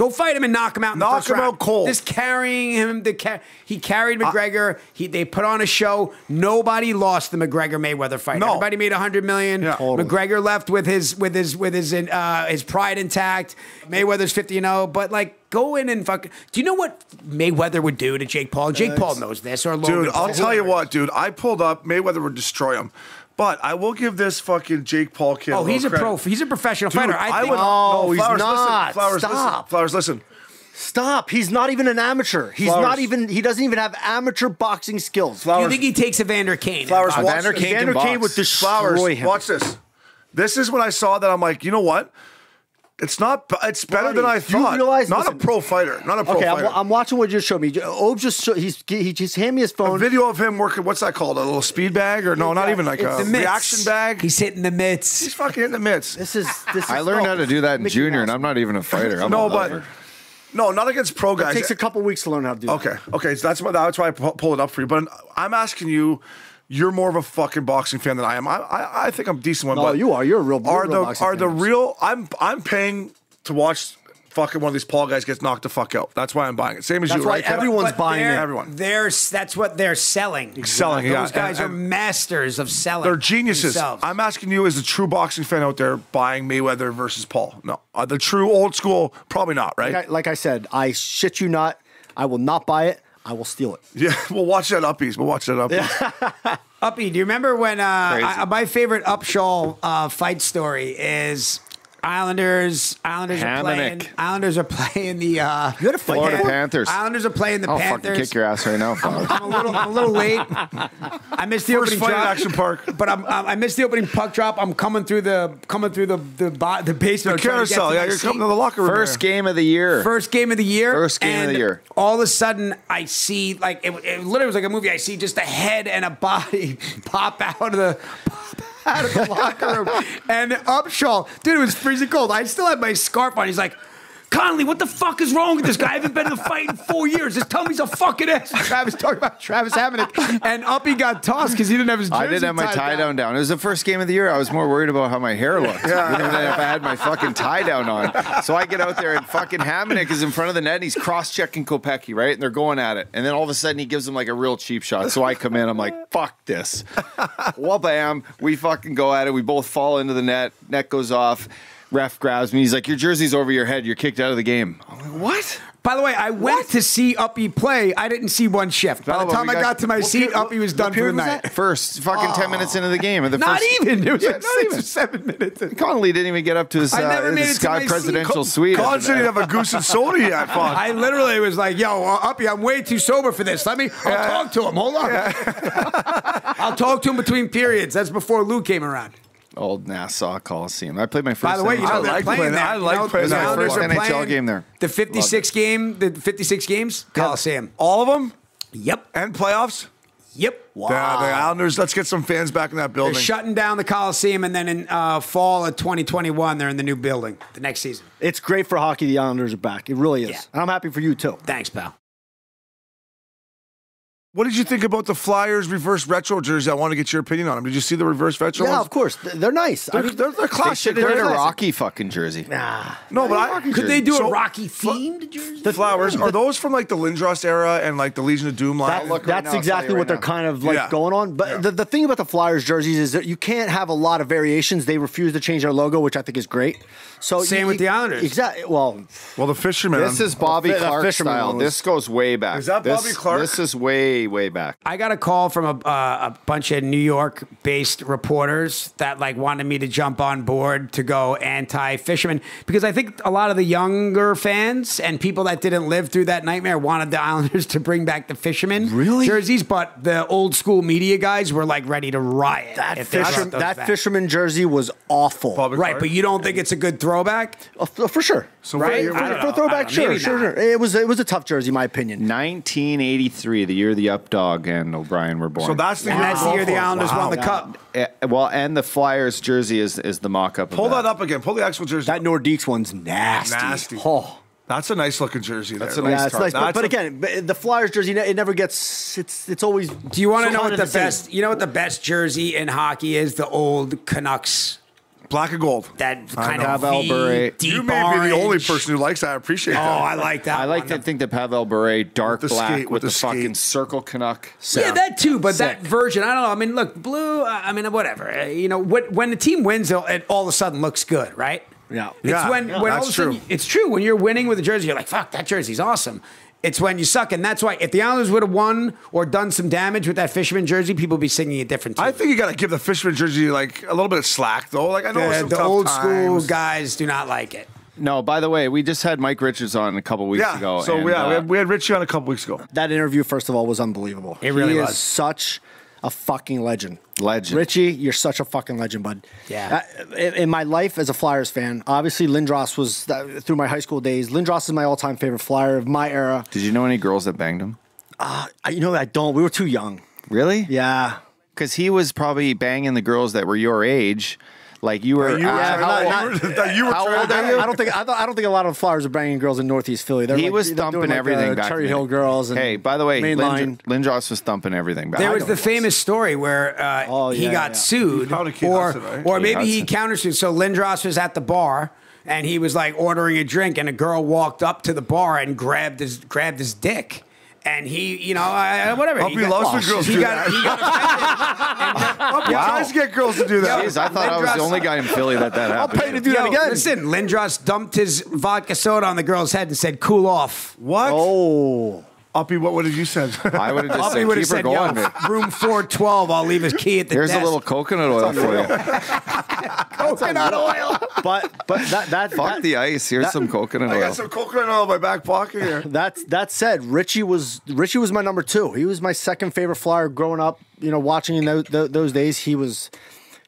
Go fight him and knock him out. In the Knock him round. out cold. Just carrying him. The ca- he carried McGregor. he they put on a show. Nobody lost the McGregor Mayweather fight. No. Everybody made a hundred million. Yeah. Totally. McGregor left with his with his with his uh, his pride intact. Mayweather's fifty and zero. But like, go in and fuck. Do you know what Mayweather would do to Jake Paul? Jake Paul knows this. Or Logan Dude, I'll tell you what, dude. I pulled up. Mayweather would destroy him. But I will give this fucking Jake Paul kid. Oh, a he's a little pro. credit. He's a professional Dude, fighter. I, think, would. No, he's Flowers, not. Listen, Flowers, listen. Stop. Flowers, listen. Stop. He's not even an amateur. He's Flowers. not even. He doesn't even have amateur boxing skills. Do you think he takes Evander Kane? Flowers, watch Vander this. Kane can Vander Kane would destroy Flowers, him. watch this. This is when I saw that I'm like, you know what? It's not. It's better Ronnie, than I do you thought. realize- not listen. a pro fighter. Not a pro Okay, fighter. I'm, I'm watching what you just showed me. Ob just show, he's he just handed me his phone. a video of him working. What's that called? A little speed bag or no? Not even like It's a reaction bag. He's hitting the mitts. He's fucking in the mitts. This is this. Is, I learned oh, how to do that in Mickey junior, Mouse. and I'm not even a fighter. I'm no, a but lover. no, not against pro guys. It takes a couple weeks to learn how to do. that. Okay, okay, so that's why that's why I pull it up for you. But I'm asking you, you're more of a fucking boxing fan than I am. I I, I think I'm a decent one. No, but you are. You're a real. you're Are real the boxing are the real? I'm I'm paying to watch fucking one of these Paul guys get knocked the fuck out. That's why I'm buying it. Same as That's you, right? Everyone's But buying it. Everyone. They're that's what they're selling. Selling, yeah. Those guys And- are and- masters of selling. They're geniuses. themselves. I'm asking you, as a true boxing fan out there, buying Mayweather versus Paul? No, uh, the true old school, probably not, right? Like I, like I said, I shit you not. I will not buy it. I will steal it. Yeah, *laughs* we'll watch that uppies. We'll watch that uppies. *laughs* Uppy, do you remember when uh, I, my favorite Upshall uh, fight story is Islanders? Islanders are playing. Islanders are playing the. Uh, You had a Florida there? Panthers. Islanders are playing the I'll fucking Panthers. kick your ass right now, Flower. I'm a little, I'm a little late. I missed the First opening fight at drop. Action Park. but I'm, I'm, I missed the opening puck drop. I'm coming through the coming through the the, bo- the basement. The trying to get carousel. Yeah, you're seat. coming to the locker room. First there. game of the year. First game of the year. First game of the year. All of a sudden, I see like it, it literally was like a movie. I see just a head and a body *laughs* pop out of the pop out of the locker room, and Upshall, dude, it was freezing cold. I still had my scarf on. He's like. Connolly, what the fuck is wrong with this guy? I haven't been in a fight in four years. Just tell me he's a fucking ass. Travis talking about Travis Hamonic. And Uppy got tossed because he didn't have his jersey I didn't have my tie down down. It was the first game of the year. I was more worried about how my hair looked than if I had my fucking tie down on. So I get out there and fucking Hamonic is in front of the net and he's cross checking Kopecky, right? And they're going at it. And then all of a sudden he gives him like a real cheap shot. So I come in, I'm like, fuck this. well, bam. We fucking go at it. We both fall into the net. Net goes off. Ref grabs me. He's like, Your jersey's over your head. You're kicked out of the game. I'm like, What? By the way, I went to see Uppy play. I didn't see one shift. By the time I got- got to my seat, period- Uppy was done for the night. that? First fucking 10 minutes into the game. And the Not first, even. It was Yeah, like six even. or seven minutes. in. Connolly didn't even get up to his uh, never made the it to Sky seat. presidential Con- suite. Colin after said he'd that. have a goose and soda yet. Fuck. *laughs* I literally was like, "Yo, uh, Uppy, I'm way too sober for this. Let me. I'll talk to him. Hold on. *laughs* *laughs* I'll talk to him between periods. That's before Lou came around. Old Nassau Coliseum. I played my first. By the way, you know NHL they're like playing playing- there. I You like know, playing the that Islanders first are NHL playing game there. The 56 game, the 56 games, Coliseum. All of them Yep. and playoffs. Yep. The, the Islanders. Let's get some fans back in that They're building. shutting down the Coliseum, and then in uh, fall of 2021, they're in the new building the next season. It's great for hockey. The Islanders are back. It really is. Yeah. And I'm happy for you too. Thanks, pal. What did you think about the Flyers reverse retro jersey? I want to get your opinion on them. Did you see the reverse retro? Yeah, ones? of course. They're nice. They're, mean, they're, they're They classic. should have They're did a classic. Rocky fucking jersey. nah. No, but I Could they do So- a Rocky themed jersey? the flowers are those from like the Lindros era and like the Legion of Doom line. That- look right that's now, exactly you what right they're kind of like Yeah. going on. But Yeah. the, the thing about the Flyers jerseys is that you can't have a lot of variations. They refuse to change their logo, which I think is great. So Same you- with the Islanders. Exactly. Well, well, the Fisherman. This is Bobby the Clarke style. was- This goes way back. Is that This- Bobby Clarke? This is way, way back. I got a call from a, uh, a bunch of New York-based reporters that like wanted me to jump on board to go anti-fisherman because I think a lot of the younger fans and people that didn't live through that nightmare wanted the *laughs* Islanders to bring back the fisherman Really? jerseys, but the old school media guys were like ready to riot. that if they brought fisher, those that fisherman jersey was awful. Bobby right? Clarke. But you don't think it's a good throwback? Uh, for sure. So Right? what- For, for a throwback, I don't know. sure, Maybe sure, not. sure. It was it was a tough jersey, in my opinion. 1983, the year the Updogg and O'Brien were born. So that's the And year that's the year the. Islanders Wow. won the cup. Eh, well, and the Flyers jersey is is the mock-up. Pull of that up again. Pull the actual jersey. That Nordiques one's nasty. Nasty. Oh. That's a nice looking jersey. That's there. a Yeah, nice it's nice, but, but a- again, but the Flyers jersey, it never gets. It's it's always. Do you want to know what kind the best? You know what the best jersey in hockey is? The old Canucks. Black and gold. That kind of Pavel V, Bure. deep You may be the only person who likes that. I appreciate Oh, that. I like that. I like one. to think that Pavel Bure, dark With black skate, with, with the, the fucking circle Canuck. Yeah, that too. But that version, I don't know. I mean, look, blue. uh, I mean, whatever. Uh, You know, when the team wins, it it all of a sudden looks good, right? Yeah. It's Yeah, when, yeah, when all of that's a sudden, true. it's true. When you're winning with a jersey, you're like, fuck, that jersey's awesome. It's when you suck. And that's why if the Islanders would have won or done some damage with that Fisherman jersey, people would be singing a different tune. I think you got to give the Fisherman jersey like a little bit of slack, though. Like I know the, some the tough old school guys do not like it. No, by the way, we just had Mike Richards on a couple weeks Yeah. ago. so and, yeah, we, uh, had, we had Richie on a couple weeks ago. That interview, first of all, was unbelievable. It really he was. Is such a fucking legend. Legend. Richie, you're such a fucking legend, bud. Yeah. Uh, in, in my life as a Flyers fan, obviously Lindros was uh, through my high school days. Lindros is my all-time favorite Flyer of my era. Did you know any girls that banged him? I, you know, I don't. We were too young. Really? Yeah. Because he was probably banging the girls that were your age. Like you were. You were, uh, Yeah, how not- old- not- you were How old are you? I don't think I don't, I don't think a lot of Flyers are banging girls in Northeast Philly. They're He like- was thumping like, everything uh, back Cherry then. Hill girls. And Hey, by the way, mainline. Lindros was thumping everything back. There I was the it famous story where uh, Oh, he got yeah. sued, Probably or Hudson, right? or Keith maybe he countersued. So Lindros was at the bar and he was like ordering a drink, and a girl walked up to the bar and grabbed his grabbed his dick. And he, you know, uh, whatever. Hope he loves when girls he do got, that. He got offended. *laughs* Hope he tries to get girls to do that. Jeez, I thought I was the only guy in Philly that that happened. I'll happened. pay to do that Yo, again. Listen, Lindros dumped his vodka soda on the girl's head and said, "Cool off." What? Oh, Uppy, what would have you said? *laughs* I would have just Uppy said, keep her said, going. "Yo, room four twelve. I'll leave his key at the Here's desk." a little coconut oil for you. *laughs* coconut oil. but but that that Fuck that, the ice. Here's some coconut I oil. got some coconut oil in my back pocket here. *laughs* That's that said, Richie was Richie was my number two. He was my second favorite flyer growing up. You know, watching in those, those days, he was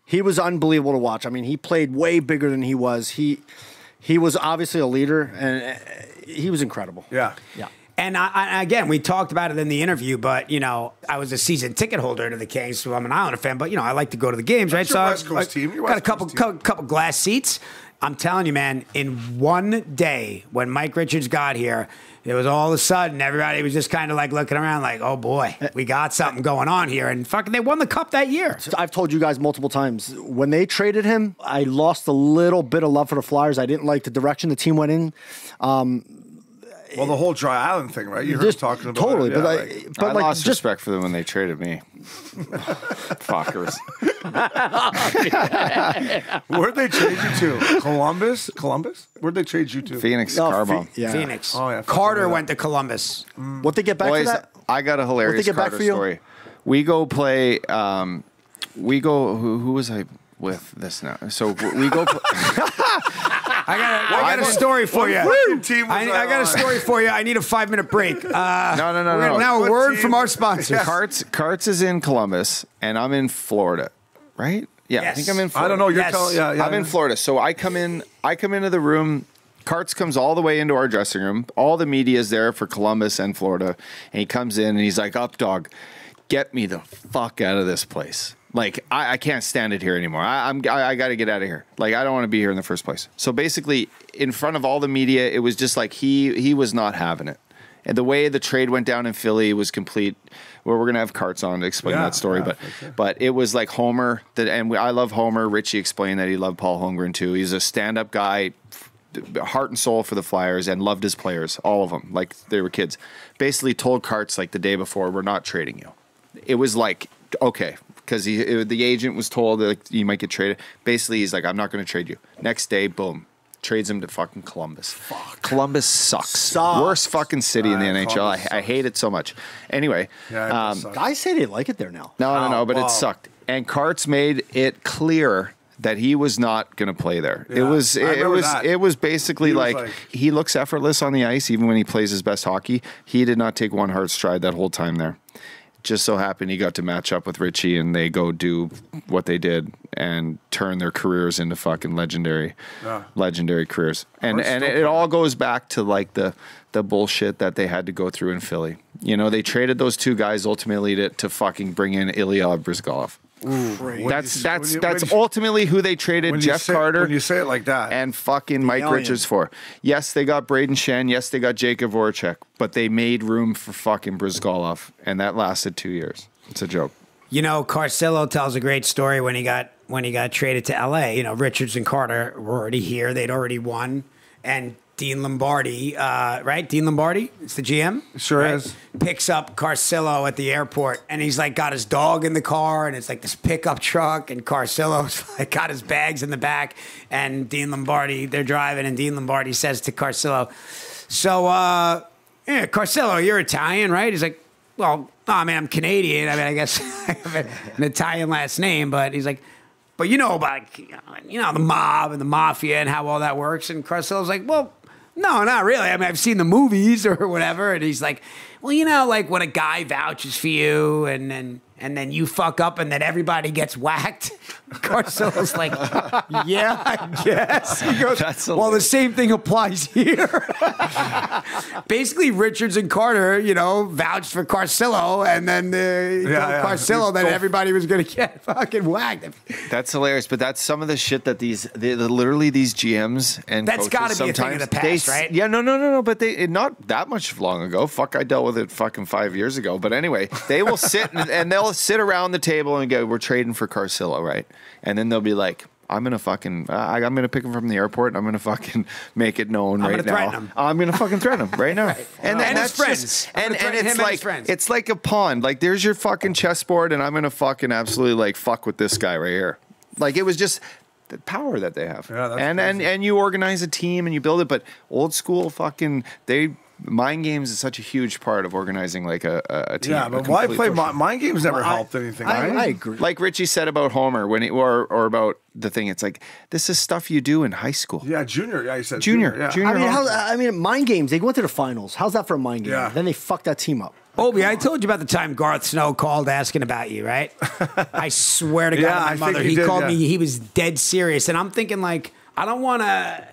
he was unbelievable to watch. I mean, he played way bigger than he was. He he was obviously a leader, and uh, he was incredible. Yeah. yeah. And I, I, again, we talked about it in the interview, but you know, I was a season ticket holder to the Kings, so I'm an Islander fan. But you know, I like to go to the games, right? your so West I, Coast I team. Your got a couple, Coast team. couple, couple glass seats. I'm telling you, man, in one day when Mike Richards got here, it was all of a sudden everybody was just kind of like looking around, like, "Oh boy, uh, we got something going on here." And fucking, they won the cup that year. I've told you guys multiple times when they traded him, I lost a little bit of love for the Flyers. I didn't like the direction the team went in. Um, Well, the whole Dry Island thing, right? You heard Just talking about totally, it. but Yeah, I, like- but I like lost just respect for them when they traded me. *laughs* Fuckers. *laughs* Where'd they trade you to? Columbus? Columbus? Where'd they trade you to? Phoenix Oh, Carbon. Phe- yeah. Phoenix. Oh, yeah, Carter went to Columbus. What they get back Boys, to that? I got a hilarious get back Carter for you? story. We go play. Um, we go. Who, who was I with this now? So we go. *laughs* Pl- I got, a, I got a story for you. team I, I got a story for you. I need a five minute break. *laughs* Uh, no, no, no, no. Now a word team? from our sponsors. Carts. Carts is in Columbus, and I'm in Florida. Right? Yeah, I think I'm in. Florida. I don't know. You're Yes. telling. Yeah, yeah. I'm in Florida, so I come in. I come into the room. Carts comes all the way into our dressing room. All the media is there for Columbus and Florida, and he comes in and he's like, "Up, dog, get me the fuck out of this place." Like I, I can't stand it here anymore. I, I'm I, I got to get out of here. Like I don't want to be here in the first place. So basically, in front of all the media, it was just like he he was not having it. And the way the trade went down in Philly was complete. Well, we're gonna have carts on to explain Yeah, that story, yeah, but sure. but it was like Homer. That and we, I love Homer. Richie explained that he loved Paul Holmgren too. He's a stand-up guy, heart and soul for the Flyers, and loved his players, all of them, like they were kids. Basically, told Carts like the day before, "We're not trading you." It was like okay, because he it- the agent was told that you might get traded. Basically, he's like, "I'm not going to trade you." Next day, boom. Trades him to fucking Columbus. Fuck. Columbus sucks. Sucks. Worst fucking city in the NHL. I, I hate it so much. Anyway, Yeah, um, sucks. Guys say they like it there now. no, no, Wow, no, but wow. it sucked. And Carts made it clear that he was not going to play there. It was it, it was that. it was basically He was like, like- he looks effortless on the ice even when he plays his best hockey. He did not take one hard stride that whole time there. Just so happened he got to match up with Richie and they go do what they did and turn their careers into fucking legendary Yeah. legendary careers. And Carts and it, it all goes back to like the the bullshit that they had to go through in Philly. You know, they traded those two guys ultimately to, to fucking bring in Ilya Bryzgalov. When That's that's you- that's you- ultimately who they traded Jeff say- Carter When you say it like that, and fucking Mike alien. Richards for. Yes, they got Brayden Schenn. Yes, they got Jakub Voracek, but they made room for fucking Bryzgalov, and that lasted two years. It's a joke. You know, Carcillo tells a great story when he got when he got traded to L.A. You know, Richards and Carter were already here; they'd already won, and Dean Lombardi, uh, right? Dean Lombardi, it's the GM. Sure right? is. Picks up Carcillo at the airport, and he's like got his dog in the car, and it's like this pickup truck, and Carcillo's *laughs* like got his bags in the back, and Dean Lombardi, they're driving, and Dean Lombardi says to Carcillo, "So, uh, yeah, Carcillo, you're Italian, right?" He's like, "Well, no, I mean, I'm Canadian. I mean, I guess *laughs* I have an Italian last name, but he's like." But you know about you know the mob and the mafia and how all that works. And Carcillo's like, well, no, not really. I mean, I've seen the movies *laughs* or whatever. And he's like, well, you know, like when a guy vouches for you and then and then you fuck up and then everybody gets whacked. *laughs* Carcillo's like, yeah, I guess. He goes, That's well, the same thing applies here. *laughs* Basically, Richards and Carter, you know, vouched for Carcillo, and then the Yeah, yeah. Carcillo, then everybody was going to get *laughs* fucking whacked. That's hilarious, but that's some of the shit that these, the, the, literally these GMs and that's gotta be a thing of the past, they right? Yeah, no, no, no, no. But they not that much long ago. Fuck, I dealt with it fucking five years ago. But anyway, they will sit and, and they'll sit around the table and go, "We're trading for Carcillo, right?" And then they'll be like. I'm gonna fucking, I, I'm gonna pick him from the airport. and I'm gonna fucking *laughs* make it known I'm right now. him. I'm gonna fucking threaten him right now. *laughs* And, then And his that's friends. just- and, and it's and like it's like a pond. Like there's your fucking chessboard, and I'm gonna fucking absolutely like fuck with this guy right here. Like it was just the power that they have. Yeah, and and and you organize a team and you build it, but old school fucking they mind games is such a huge part of organizing like a, a, a team. Yeah, a but why play mi- mind games? Never I- helped anything. I, right? I agree. Like Richie said about Homer when he or or about the thing. It's like this is stuff you do in high school. yeah, junior. Yeah, you said Junior, yeah. junior. I mean, hockey. how, I mean, mind games. They went to the finals. How's that for a mind game? Yeah. Then they fucked that team up. Obi, I told you about the time Garth Snow called asking about you, right? I swear to *laughs* God, Yeah, my mother, you he did, called yeah. me. He was dead serious, and I'm thinking like, I don't want to,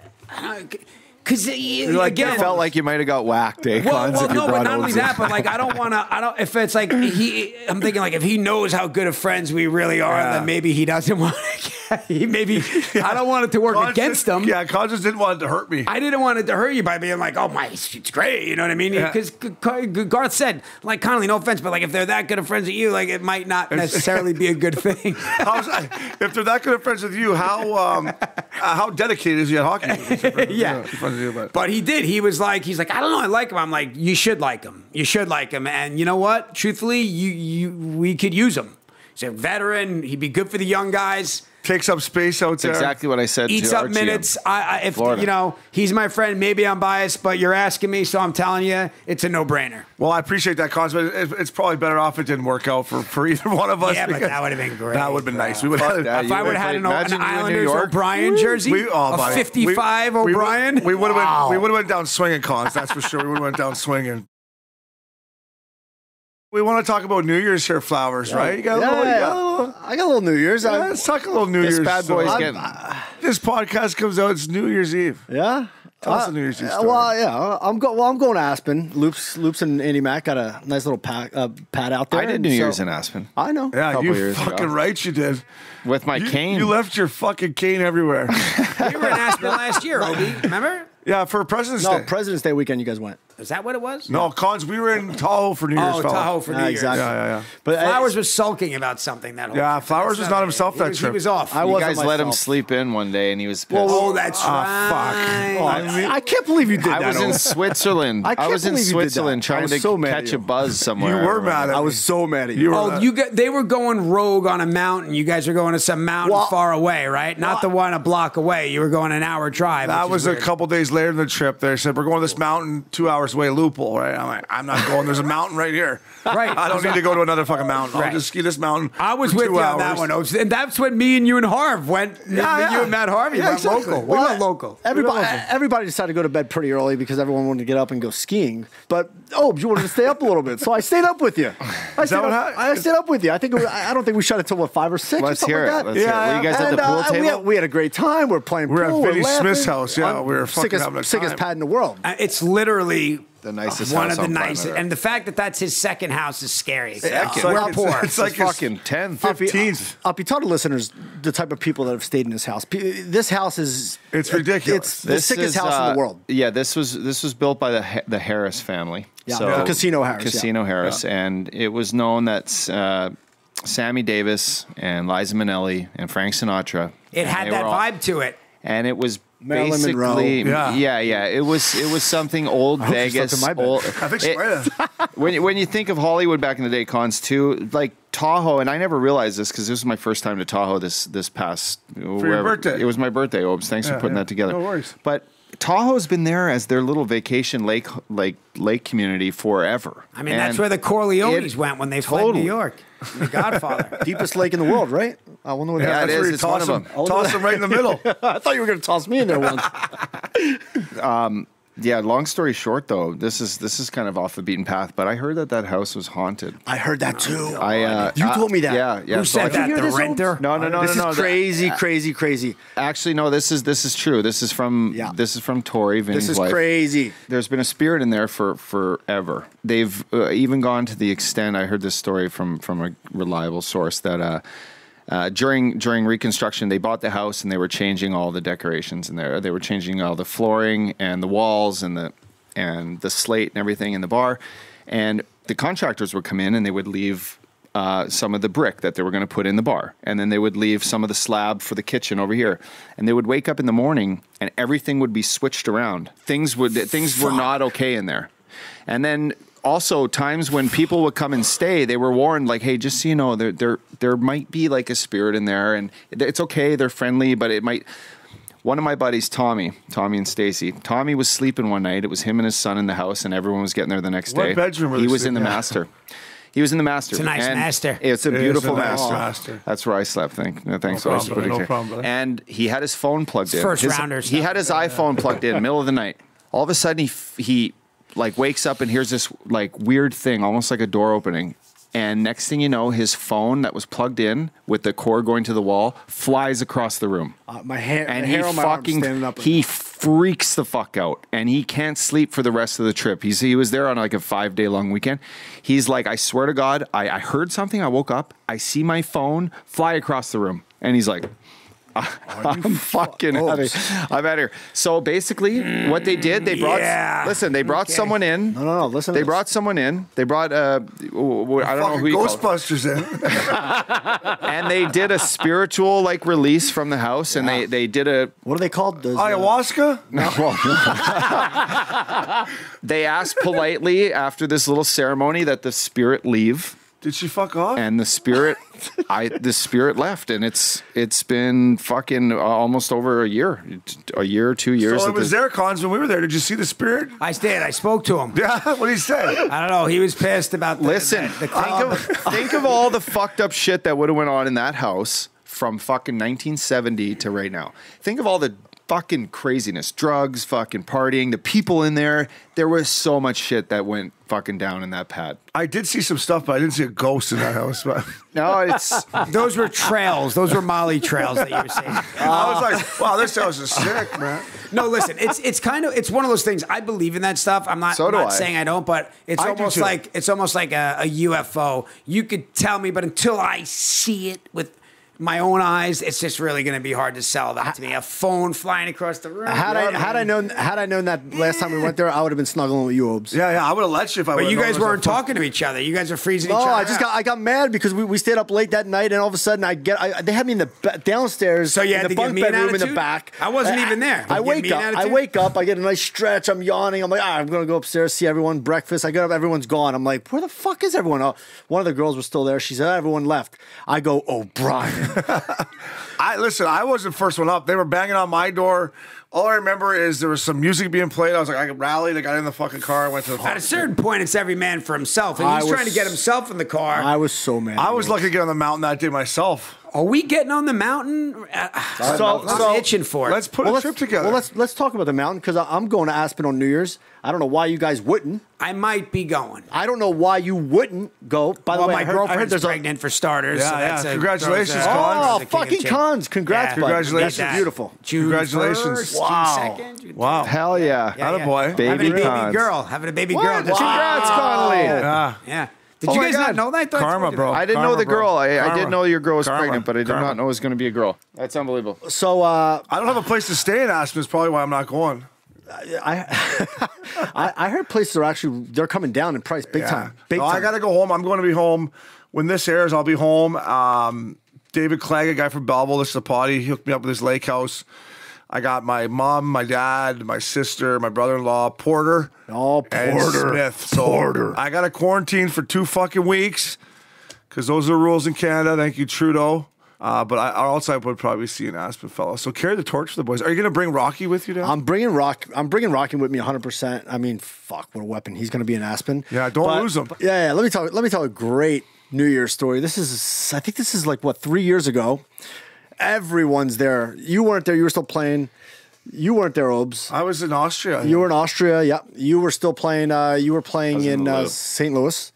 because like, again, It felt like you might have got whacked, eh? Well, well if you no, but not only that, but like I don't want to. I don't. If it's like he, I'm thinking like if he knows how good of friends we really are, Yeah. then maybe he doesn't *laughs* want to. He maybe *laughs* I don't want it to work Con against him. Yeah, Con just didn't want it to hurt me. I didn't want it to hurt you by being like, "Oh my, it's great," you know what I mean? Yeah. Because Garth said, like Connolly, no offense, but like if they're that good of friends with you, like it might not *laughs* necessarily be a good thing. If they're that good of friends with you, how um, uh, how dedicated is he at hockey? yeah. You, but- But he did. He was like, he's like, I don't know, I like him. I'm like, you should like him. You should like him. And you know what? Truthfully, you you we could use him. He's a veteran. He'd be good for the young guys. Takes up space out there. exactly what I said. Eats up minutes. I, I if Florida. you know, he's my friend. Maybe I'm biased, but you're asking me, so I'm telling you, it's a no brainer. Well, I appreciate that, Conz, but it, it's probably better off it didn't work out for, for *laughs* either one of us. Yeah, but that would've been great, That would have been bro. nice. We would have. If I would have had an, an Islanders O'Brien jersey, We, oh, a buddy. 55 we, O'Brien, We, would have Wow. went. We would have went down swinging, Conz. That's for sure. We would have went down swinging. We want to talk about New Year's here, flowers, right? You got a Yeah, little, you got a little- I got a little New Year's. yeah, I- let's talk a little New This Year's. bad boy's story. getting. This podcast comes out. It's New Year's Eve. yeah. Tell us Uh, a New Year's Eve uh, story. Well, yeah, I'm go. Well, I'm going to Aspen. Loops, Loops, and Andy Mac got a nice little pat, uh, pad out there. I did and New so- Year's in Aspen I know. Yeah, you years ago. fucking right. You did. with my You, cane. you left your fucking cane everywhere. *laughs* you were in Aspen last year, Obi. Remember? Yeah, for President's No, Day. President's Day weekend. You guys went. Is that what it was? no, Conz. We were in Tahoe for New Year's. Oh, fella. Tahoe for New Yeah, Year's. exactly. Yeah, yeah, yeah. But uh, Flowers was sulking about something that whole Yeah, trip. Flowers was not himself that trip. He was off. I you wasn't guys let him sleep in one day, and he was pissed. oh, that's Ah, fuck. Oh, I, I can't believe you did I that. I was in Switzerland. I I, can't was in believe you did that. Switzerland trying was to so catch a buzz somewhere. You were mad at I was so mad at you. You were Oh, you got, they were going rogue on a mountain. You guys were going to some mountain Well- far away, right? Not the one a block away. You were going an hour drive. That was a couple days later in the trip. They said we're going to this mountain two hours away, Loophole. Right? I'm like, I'm not going. There's a mountain right here. *laughs* Right. I don't need to go to another fucking mountain. Right. I'll just ski this mountain. I was with two you on that one, Oaks. and that's when me and you and Harv went. Yeah, me, yeah. You and Matt Harvey Yeah, went exactly. local. We Well, went local. Everybody, We went local. everybody decided to go to bed pretty early because everyone wanted to get up and go skiing. But oh, you wanted to stay up a little bit, so I stayed up with you. *laughs* I stayed, that what up? I stayed up with you. I think it was, I don't think we shut it till what five or six. Let's or something hear like it. that. Let's hear it. Were you guys at the pool uh, We had, we had a great time. We are playing. We were at pool, Vinny. Smith's house. Yeah, I'm we were fucking sickest, sickest pad in the world. Uh, It's literally The nicest one house of the on nicest, Earth. and the fact that that's his second house is scary. Yeah, So, it's we're like- poor. It's, it's like his fucking 10th. I'll be- 15th. I'll be telling the listeners the type of people that have stayed in this house. This house is It's ridiculous. It's the sickest is, house in uh, the world. Yeah, this was this was built by the Ha- the Harris family. Yeah, So- Yeah. Casino Harris, yeah. Casino Harris, and it was known that uh, Sammy Davis and Liza Minnelli and Frank Sinatra. It had that all- vibe to it. and it was Marilyn basically Monroe. Yeah. yeah yeah it was it was something old hope she Vegas my bed. old, I think she it- *laughs* when you- when you think of Hollywood back in the day Conz too like Tahoe and I never realized this because this was my first time to Tahoe this this past for your birthday. it was my birthday Obes thanks Yeah, for putting yeah. that together No worries. but Tahoe's been there as their little vacation lake like lake community forever I mean, And that's where the Corleones it- went when they fled. New York. The Godfather. *laughs* Deepest lake in the world, right? I wonder what Yeah, happened. it That's where is. you It's one toss of him, them. toss him right in the middle. *laughs* I thought you were going to toss me in there once. *laughs* Um, Yeah, long story short though, this is this is kind of off the beaten path, but I heard that that house was haunted. I heard that too. I uh, you I- told me that. Yeah, yeah. Who so said think- that? hear The renter? No, no, no, this no, no. is crazy, crazy, crazy. Actually, no. This is this is true. This is from Yeah. this is from Tori. Vinny's This is wife. crazy. There's been a spirit in there for forever. They've uh, even gone to the extent. I heard this story from from a reliable source that. Uh, during during reconstruction, they bought the house and they were changing all the decorations in there. They were changing all the flooring and the walls and the and the slate and everything in the bar. And the contractors would come in and they would leave uh, some of the brick that they were going to put in the bar, and then they would leave some of the slab for the kitchen over here. And they would wake up in the morning and everything would be switched around. Things would things were not okay in there. And then also times when people would come and stay, they were warned like, "Hey, just so you know, there there there might be like a spirit in there, and it's okay. They're friendly, but it might." One of my buddies, Tommy, Tommy and Stacy. Tommy was sleeping one night. It was him and his son in the house, and everyone was getting there the next What day. bedroom were he was in the at? master. He was in the master. It's a nice And master. It's a It is beautiful a nice master. master. That's where I slept. Thank, no, thanks. No I was problem, no problem, brother. And he had his phone plugged in. First His- rounder He stuff. had his iPhone plugged in, middle of the night. All of a sudden, he f- he like wakes up and hears this like weird thing, almost like a door opening. And next thing you know, his phone that was plugged in with the cord going to the wall flies across the room Uh, my hair, and the he hair my fucking up. he freaks the fuck out and he can't sleep for the rest of the trip he's he was there on like a five day long weekend he's like i swear to god I, I heard something i woke up i see my phone fly across the room and he's like I'm *laughs* fucking out of, I'm out of here. So basically, what they did, they brought. Yeah. Listen, they brought Okay. someone in. no, no, no. Listen. to They this. brought someone in. They brought. Uh, w- w- I don't know Fucking who you. Ghostbusters in. *laughs* And they did a spiritual like release from the house, and they they did a What are they called? Those, uh, Ayahuasca? *laughs* they asked politely after this little ceremony that the spirit leave Did she fuck off? and the spirit *laughs* i the spirit left and it's it's been fucking uh, almost over a year a year two years so it was the- there, Cons, when we were there. Did you see the spirit? I did. I spoke to him. *laughs* Yeah, what did he say? I don't know. He was pissed about the, listen the, the think of *laughs* think of all the fucked up shit that would have went on in that house from fucking 1970 to right now think of all the fucking craziness drugs fucking partying the people in there there was so much shit that went fucking down in that pad I did see some stuff, but I didn't see a ghost in that house. But *laughs* no it's *laughs* Those were trails. Those were Molly trails that you were saying. I was like, wow, this house is sick, man. No, listen, it's it's kind of it's one of those things. I believe in that stuff. I'm not, So do not I. saying I don't, but it's I almost like it's almost like a, a UFO. You could tell me, but until I see it with my own eyes, it's just really going to be hard to sell that to me. A phone flying across the room. Had I had I known had I known that last time we went there, I would have been snuggling with you, Obes. Yeah, yeah, I would have let you if I. But you guys it was a weren't fuck- talking to each other. You guys are freezing No, each other. I just out. got I got mad because we, we stayed up late that night, and all of a sudden I get I, they had me in the downstairs. So you in had the to give bunk me an bedroom in the back. I wasn't even there. I You give wake up. I wake up. I get a nice stretch. I'm yawning. I'm like, ah, I'm gonna go upstairs see everyone breakfast. I get up. Everyone's gone. I'm like, where the fuck is everyone? Oh, one of the girls was still there. She said "Ah, everyone left. I go, oh, Brian. *laughs* I listen. I wasn't the first one up. They were banging on my door. All I remember is there was some music being played. I was like, I rallied. I got in the fucking car. I went to the. At a certain point, it's every man for himself, and I he's was- trying to get himself in the car. I was so mad. I was lucky to get on the mountain that day myself. Are we getting on the mountain? Uh, So- I'm so- itching for it. Let's put well, a let's, trip together. Well, let's let's talk about the mountain because I'm going to Aspen on New Year's. I don't know why you guys wouldn't. I might be going. I don't know why you wouldn't go. By the way, my I heard, I heard girlfriend's there's a pregnant for starters. Yeah, so that's yeah. a- Congratulations, throws a- Conz. Oh, throws a kick fucking in Conz. Congrats, bud. Congratulations. Get. Beautiful. June Congratulations. 1st, Wow. June 2nd, June Wow. hell yeah, Yeah, yeah. Attaboy. Having a Baby baby Conz. girl. Having a baby What? girl. Congrats, Connolly. Yeah. Yeah. Did Oh you my guys not know that? I Karma, bro. I didn't know the girl. I, I Karma. did know your girl was Karma. pregnant, but I did Karma. not know it was going to be a girl. That's unbelievable. So uh, I don't have a place to stay in Aspen. Is probably why I'm not going. I, I I heard places are actually they're coming down in price big Yeah. time. Big no, time. I got to go home. I'm going to be home when this airs. I'll be home. Um, David Clegg, a guy from Belleville, this is a party. He hooked me up with his lake house. I got my mom, my dad, my sister, my brother-in-law, Porter. Oh, and Porter. Smith. So Porter. I got to quarantine for two fucking weeks because those are the rules in Canada. Thank you, Trudeau. Uh, but I, our outside would probably see an Aspen fellow. So carry the torch for the boys. Are you going to bring Rocky with you, Dan? I'm bringing Rock. I'm bringing Rocky with me 100. percent I mean, fuck, what a weapon! He's going to be in Aspen. Yeah, don't But- lose him. but- Yeah, yeah. Let me tell. Let me tell a great New Year's story. This is. I think this is like what three years ago. Everyone's there. You weren't there. You were still playing. You weren't there, Obes. I was in Austria. You were in Austria. Yep. You were still playing. Uh, you were playing in in uh, St. Louis.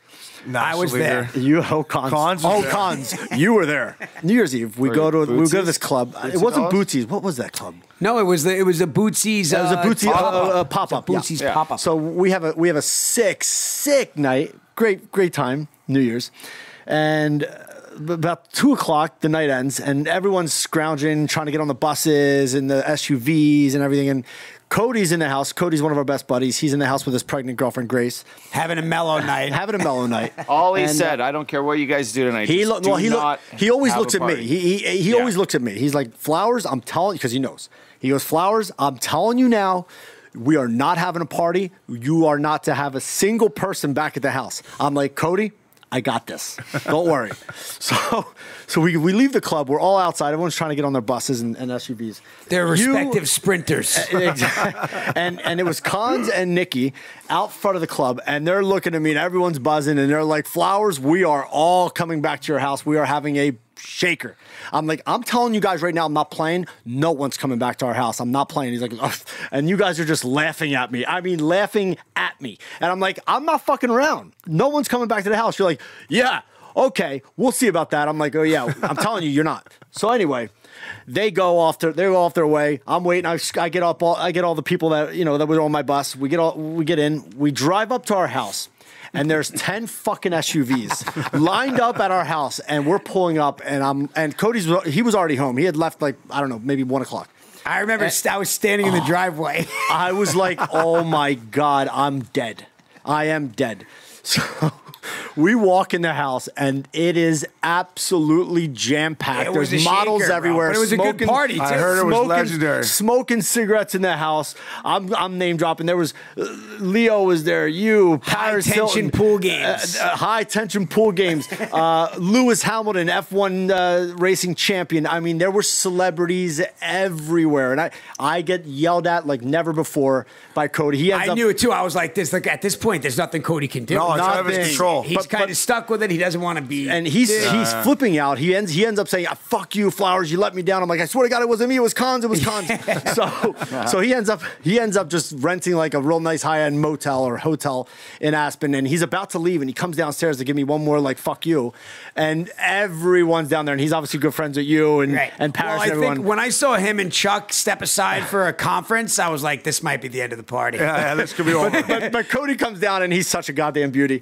National I was leader. there. *laughs* You oh Conz. Conz oh there. Conz. You were there. *laughs* New Year's Eve. We Were go to we go to this club. Bootsy it wasn't Dolls? Bootsy's. What was that club? No, it was the it was a Bootsy's. It was a uh, Bootsy uh, pop-up. uh, pop up. Bootsy's Yeah. pop up. So we have a we have a sick sick night. Great great time. New Year's, and uh, about two o'clock the night ends, and everyone's scrounging, trying to get on the buses and the SUVs and everything. And Cody's in the house. Cody's one of our best buddies. He's in the house with his pregnant girlfriend Grace, having a mellow night. *laughs* having a mellow night. *laughs* All he And, uh, said, I don't care what you guys do tonight. He just look, do well. He not look, He always looks at me. He he, he Yeah. always looks at me. He's like, "Flowers, I'm telling," because he knows. He goes, "Flowers, I'm telling you now." We are not having a party. You are not to have a single person back at the house. I'm like, Cody, I got this. Don't worry. *laughs* So, so we, we leave the club. We're all outside. Everyone's trying to get on their buses and, and SUVs. Their You- respective sprinters. *laughs* And and it was Conz and Nikki out front of the club, and they're looking at me, and everyone's buzzing, and they're like, "Flowers, we are all coming back to your house. We are having a shaker." I'm like, "I'm telling you guys right now, I'm not playing. No one's coming back to our house. I'm not playing." He's like, "Ugh." and you guys are just laughing at me. I mean, laughing at me, and I'm like, "I'm not fucking around. No one's coming back to the house." You're like, "Yeah." Okay, we'll see about that. I'm like, oh yeah, I'm telling you, you're not. So anyway, they go off their they go off their way. I'm waiting. I, I get up all I get all the people that you know that were on my bus. We get all we get in. We drive up to our house. And there's ten fucking SUVs lined up at our house, and we're pulling up, and I'm and Cody's he was already home. He had left like I don't know, maybe one o'clock. I remember st- I was standing in the ah. driveway. I was like, oh my God, I'm dead. I am dead. So we walk in the house and it is absolutely jam packed. It was There's a models shaker, everywhere. But it was a good party, I too. heard it was smoking- legendary. Smoking cigarettes in the house. I'm, I'm name dropping. There was uh, Leo was there. You, Paris tension Hilton, pool games. uh, uh, high tension pool games. *laughs* Uh, Lewis Hamilton, F1 uh, racing champion. I mean, there were celebrities everywhere, and I I get yelled at like never before by Cody. He ends I up, knew it too. I was like, "This, like at this point, there's nothing Cody can do." No, it's out of his Nothing. Control. He's but- kind but- of stuck with it. He doesn't want to be. and he's he's flipping out. He ends he ends up saying, "Ah, "Fuck you, flowers! You let me down." I'm like, "I swear to God, it wasn't me. It was Conz. It was Conz." *laughs* so so he ends up he ends up just renting like a real nice high end motel or hotel in Aspen, and he's about to leave, and he comes downstairs to give me one more like "fuck you," and everyone's down there, and he's obviously good friends with you and Right. and Paris well, I and everyone. think when I saw him and Chuck step aside for a conference, I was like, "This might be the end of the party." Yeah, yeah, this could be *laughs* over. but, but Cody comes down and he's such a goddamn beauty.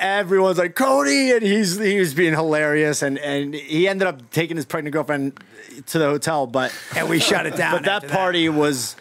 Everyone's like Cody, and he's he was being hilarious, and and he ended up taking his pregnant girlfriend to the hotel, but And we shut it *laughs* down But that party was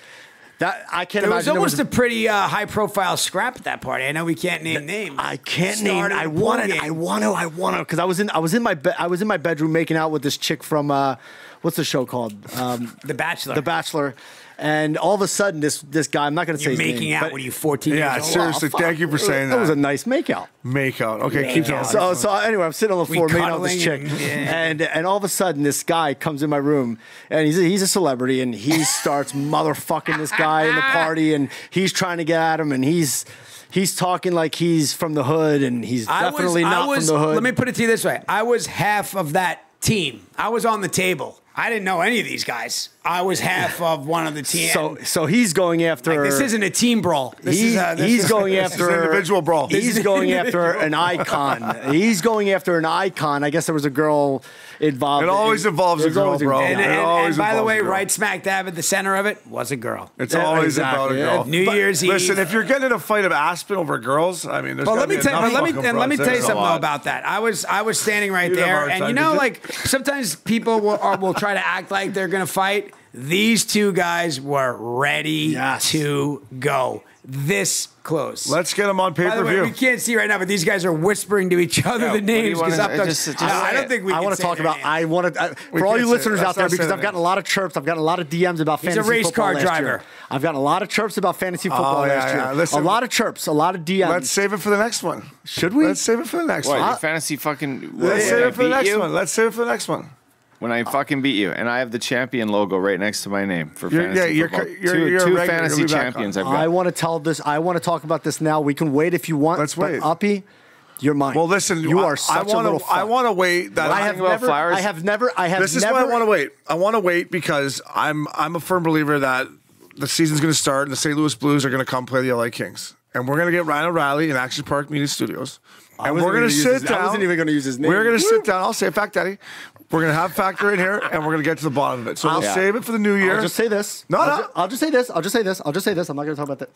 that I can't It was almost there a pretty uh, high-profile scrap at that party. I know we can't name names. I can't name. I a pool want to. I want to. I want to. Because I was in. I was in my. Be- I was in my bedroom making out with this chick from. Uh, what's the show called? Um, The Bachelor. the Bachelor. And all of a sudden, this this guy. I'm not going to say You're his making name, out but- when you're 14 Yeah, years old. Yeah, seriously. Oh, thank you for saying That That was a that. nice makeout. Make out. Okay, keep going. So, so anyway, I'm sitting on the We floor making out with this chick, and- yeah. and and all of a sudden, this guy comes in my room, and he's a, he's a celebrity, and he *laughs* starts motherfucking this guy in the party, and he's trying to get at him, and he's he's talking like he's from the hood, and he's I definitely was, not I was, from the hood. Let me put it to you this way: I was half of that team. I was on the table. I didn't know any of these guys. I was half *laughs* of one of the team. so so he's going after. like, this isn't a team brawl. This He's, is a, this he's is- going is after an individual brawl. He's *laughs* going after an icon. He's going after an icon. I guess there was a girl involved. It always involves a girl, always bro. And, It and- and by the way, right smack dab at the center of it was a girl. It's Yeah, always about a exactly. girl. New Year's Eve. Listen, if you're getting in a fight of Aspen over girls, I mean, there's Well, let me tell you. Let me and let me tell you something Come though on. about that. I was I was standing right You didn't have a there, and you know, like sometimes people will will try to act like they're gonna fight. These two guys were ready Yes. to go. This close. Let's get them on pay per view. we can't see right now, but these guys are whispering to each other Yeah, the what do you names wanna- because I just- just I, I don't think we. I want to talk about. names. I want to. For all you listeners out there, because I've gotten a lot of chirps. I've gotten a lot of DMs about fantasy football. He's a race car last driver. year. I've gotten a lot of chirps about fantasy oh, football Oh, last year. Listen- a lot of chirps. A lot of DMs. Let's save it for the next one. Should we? Let's save it for the next What? one. Fantasy fucking. Let's save it for the next one. Let's save it for the next one. When I fucking beat you, and I have the champion logo right next to my name for You're- fantasy yeah, you're football. you're- 2 you're two regular. fantasy You'll be back champions. I've got. I want to tell this. I want to talk about this now. We can wait if you want. Let's wait. Uppy, you're mine. Well, listen, you I- are I such wanna, a little. I want to wait. That I I have never. flowers? I have never. I have This is never. why I want to wait. I want to wait because I'm I'm a firm believer that the season's going to start, and the St. Louis Blues are going to come play the LA Kings, and we're going to get Ryan O'Reilly in Action Park Media Studios, and we're going gonna to use sit his- I wasn't even gonna use his name. We're going to Woo! sit down. I'll say it, Fact Daddy. We're going to have Factor in here, and we're going to get to the bottom of it. So we'll I'll- save it for the new year. I'll just say this. No, I'll, no. ju- I'll just say this. I'll just say this. I'll just say this. I'm not going to talk about that.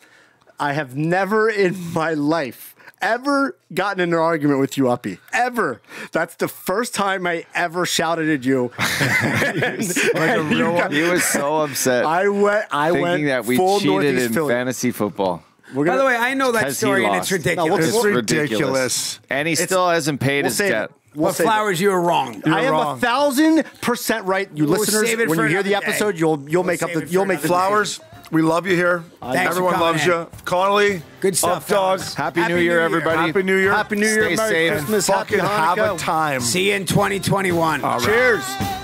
I have never in my life ever gotten in an argument with you, Uppy. Ever. That's the first time I ever shouted at you. *laughs* like a real one. He was so upset. I went. I thinking went that we full cheated Northeast in Philly. fantasy football. We're By gonna, the way, I know that story and lost. it's No, ridiculous. we'll- It's we'll- ridiculous. And he still hasn't paid we'll his debt. it. We'll but. Flowers, you were wrong. You're I am wrong. a thousand percent right. You We'll listeners, save it when for you hear the another day. episode, you'll you'll We'll make up the you'll make the another day. Flowers, we love you here. Thanks Everyone coming loves in. you. Connolly, Good stuff, dogs. Happy, Happy New Year, New Year. everybody. Happy New Year. Happy New Year, Stay Merry safe. Christmas, Fucking Happy have a time. See you in 2021. All right. Cheers.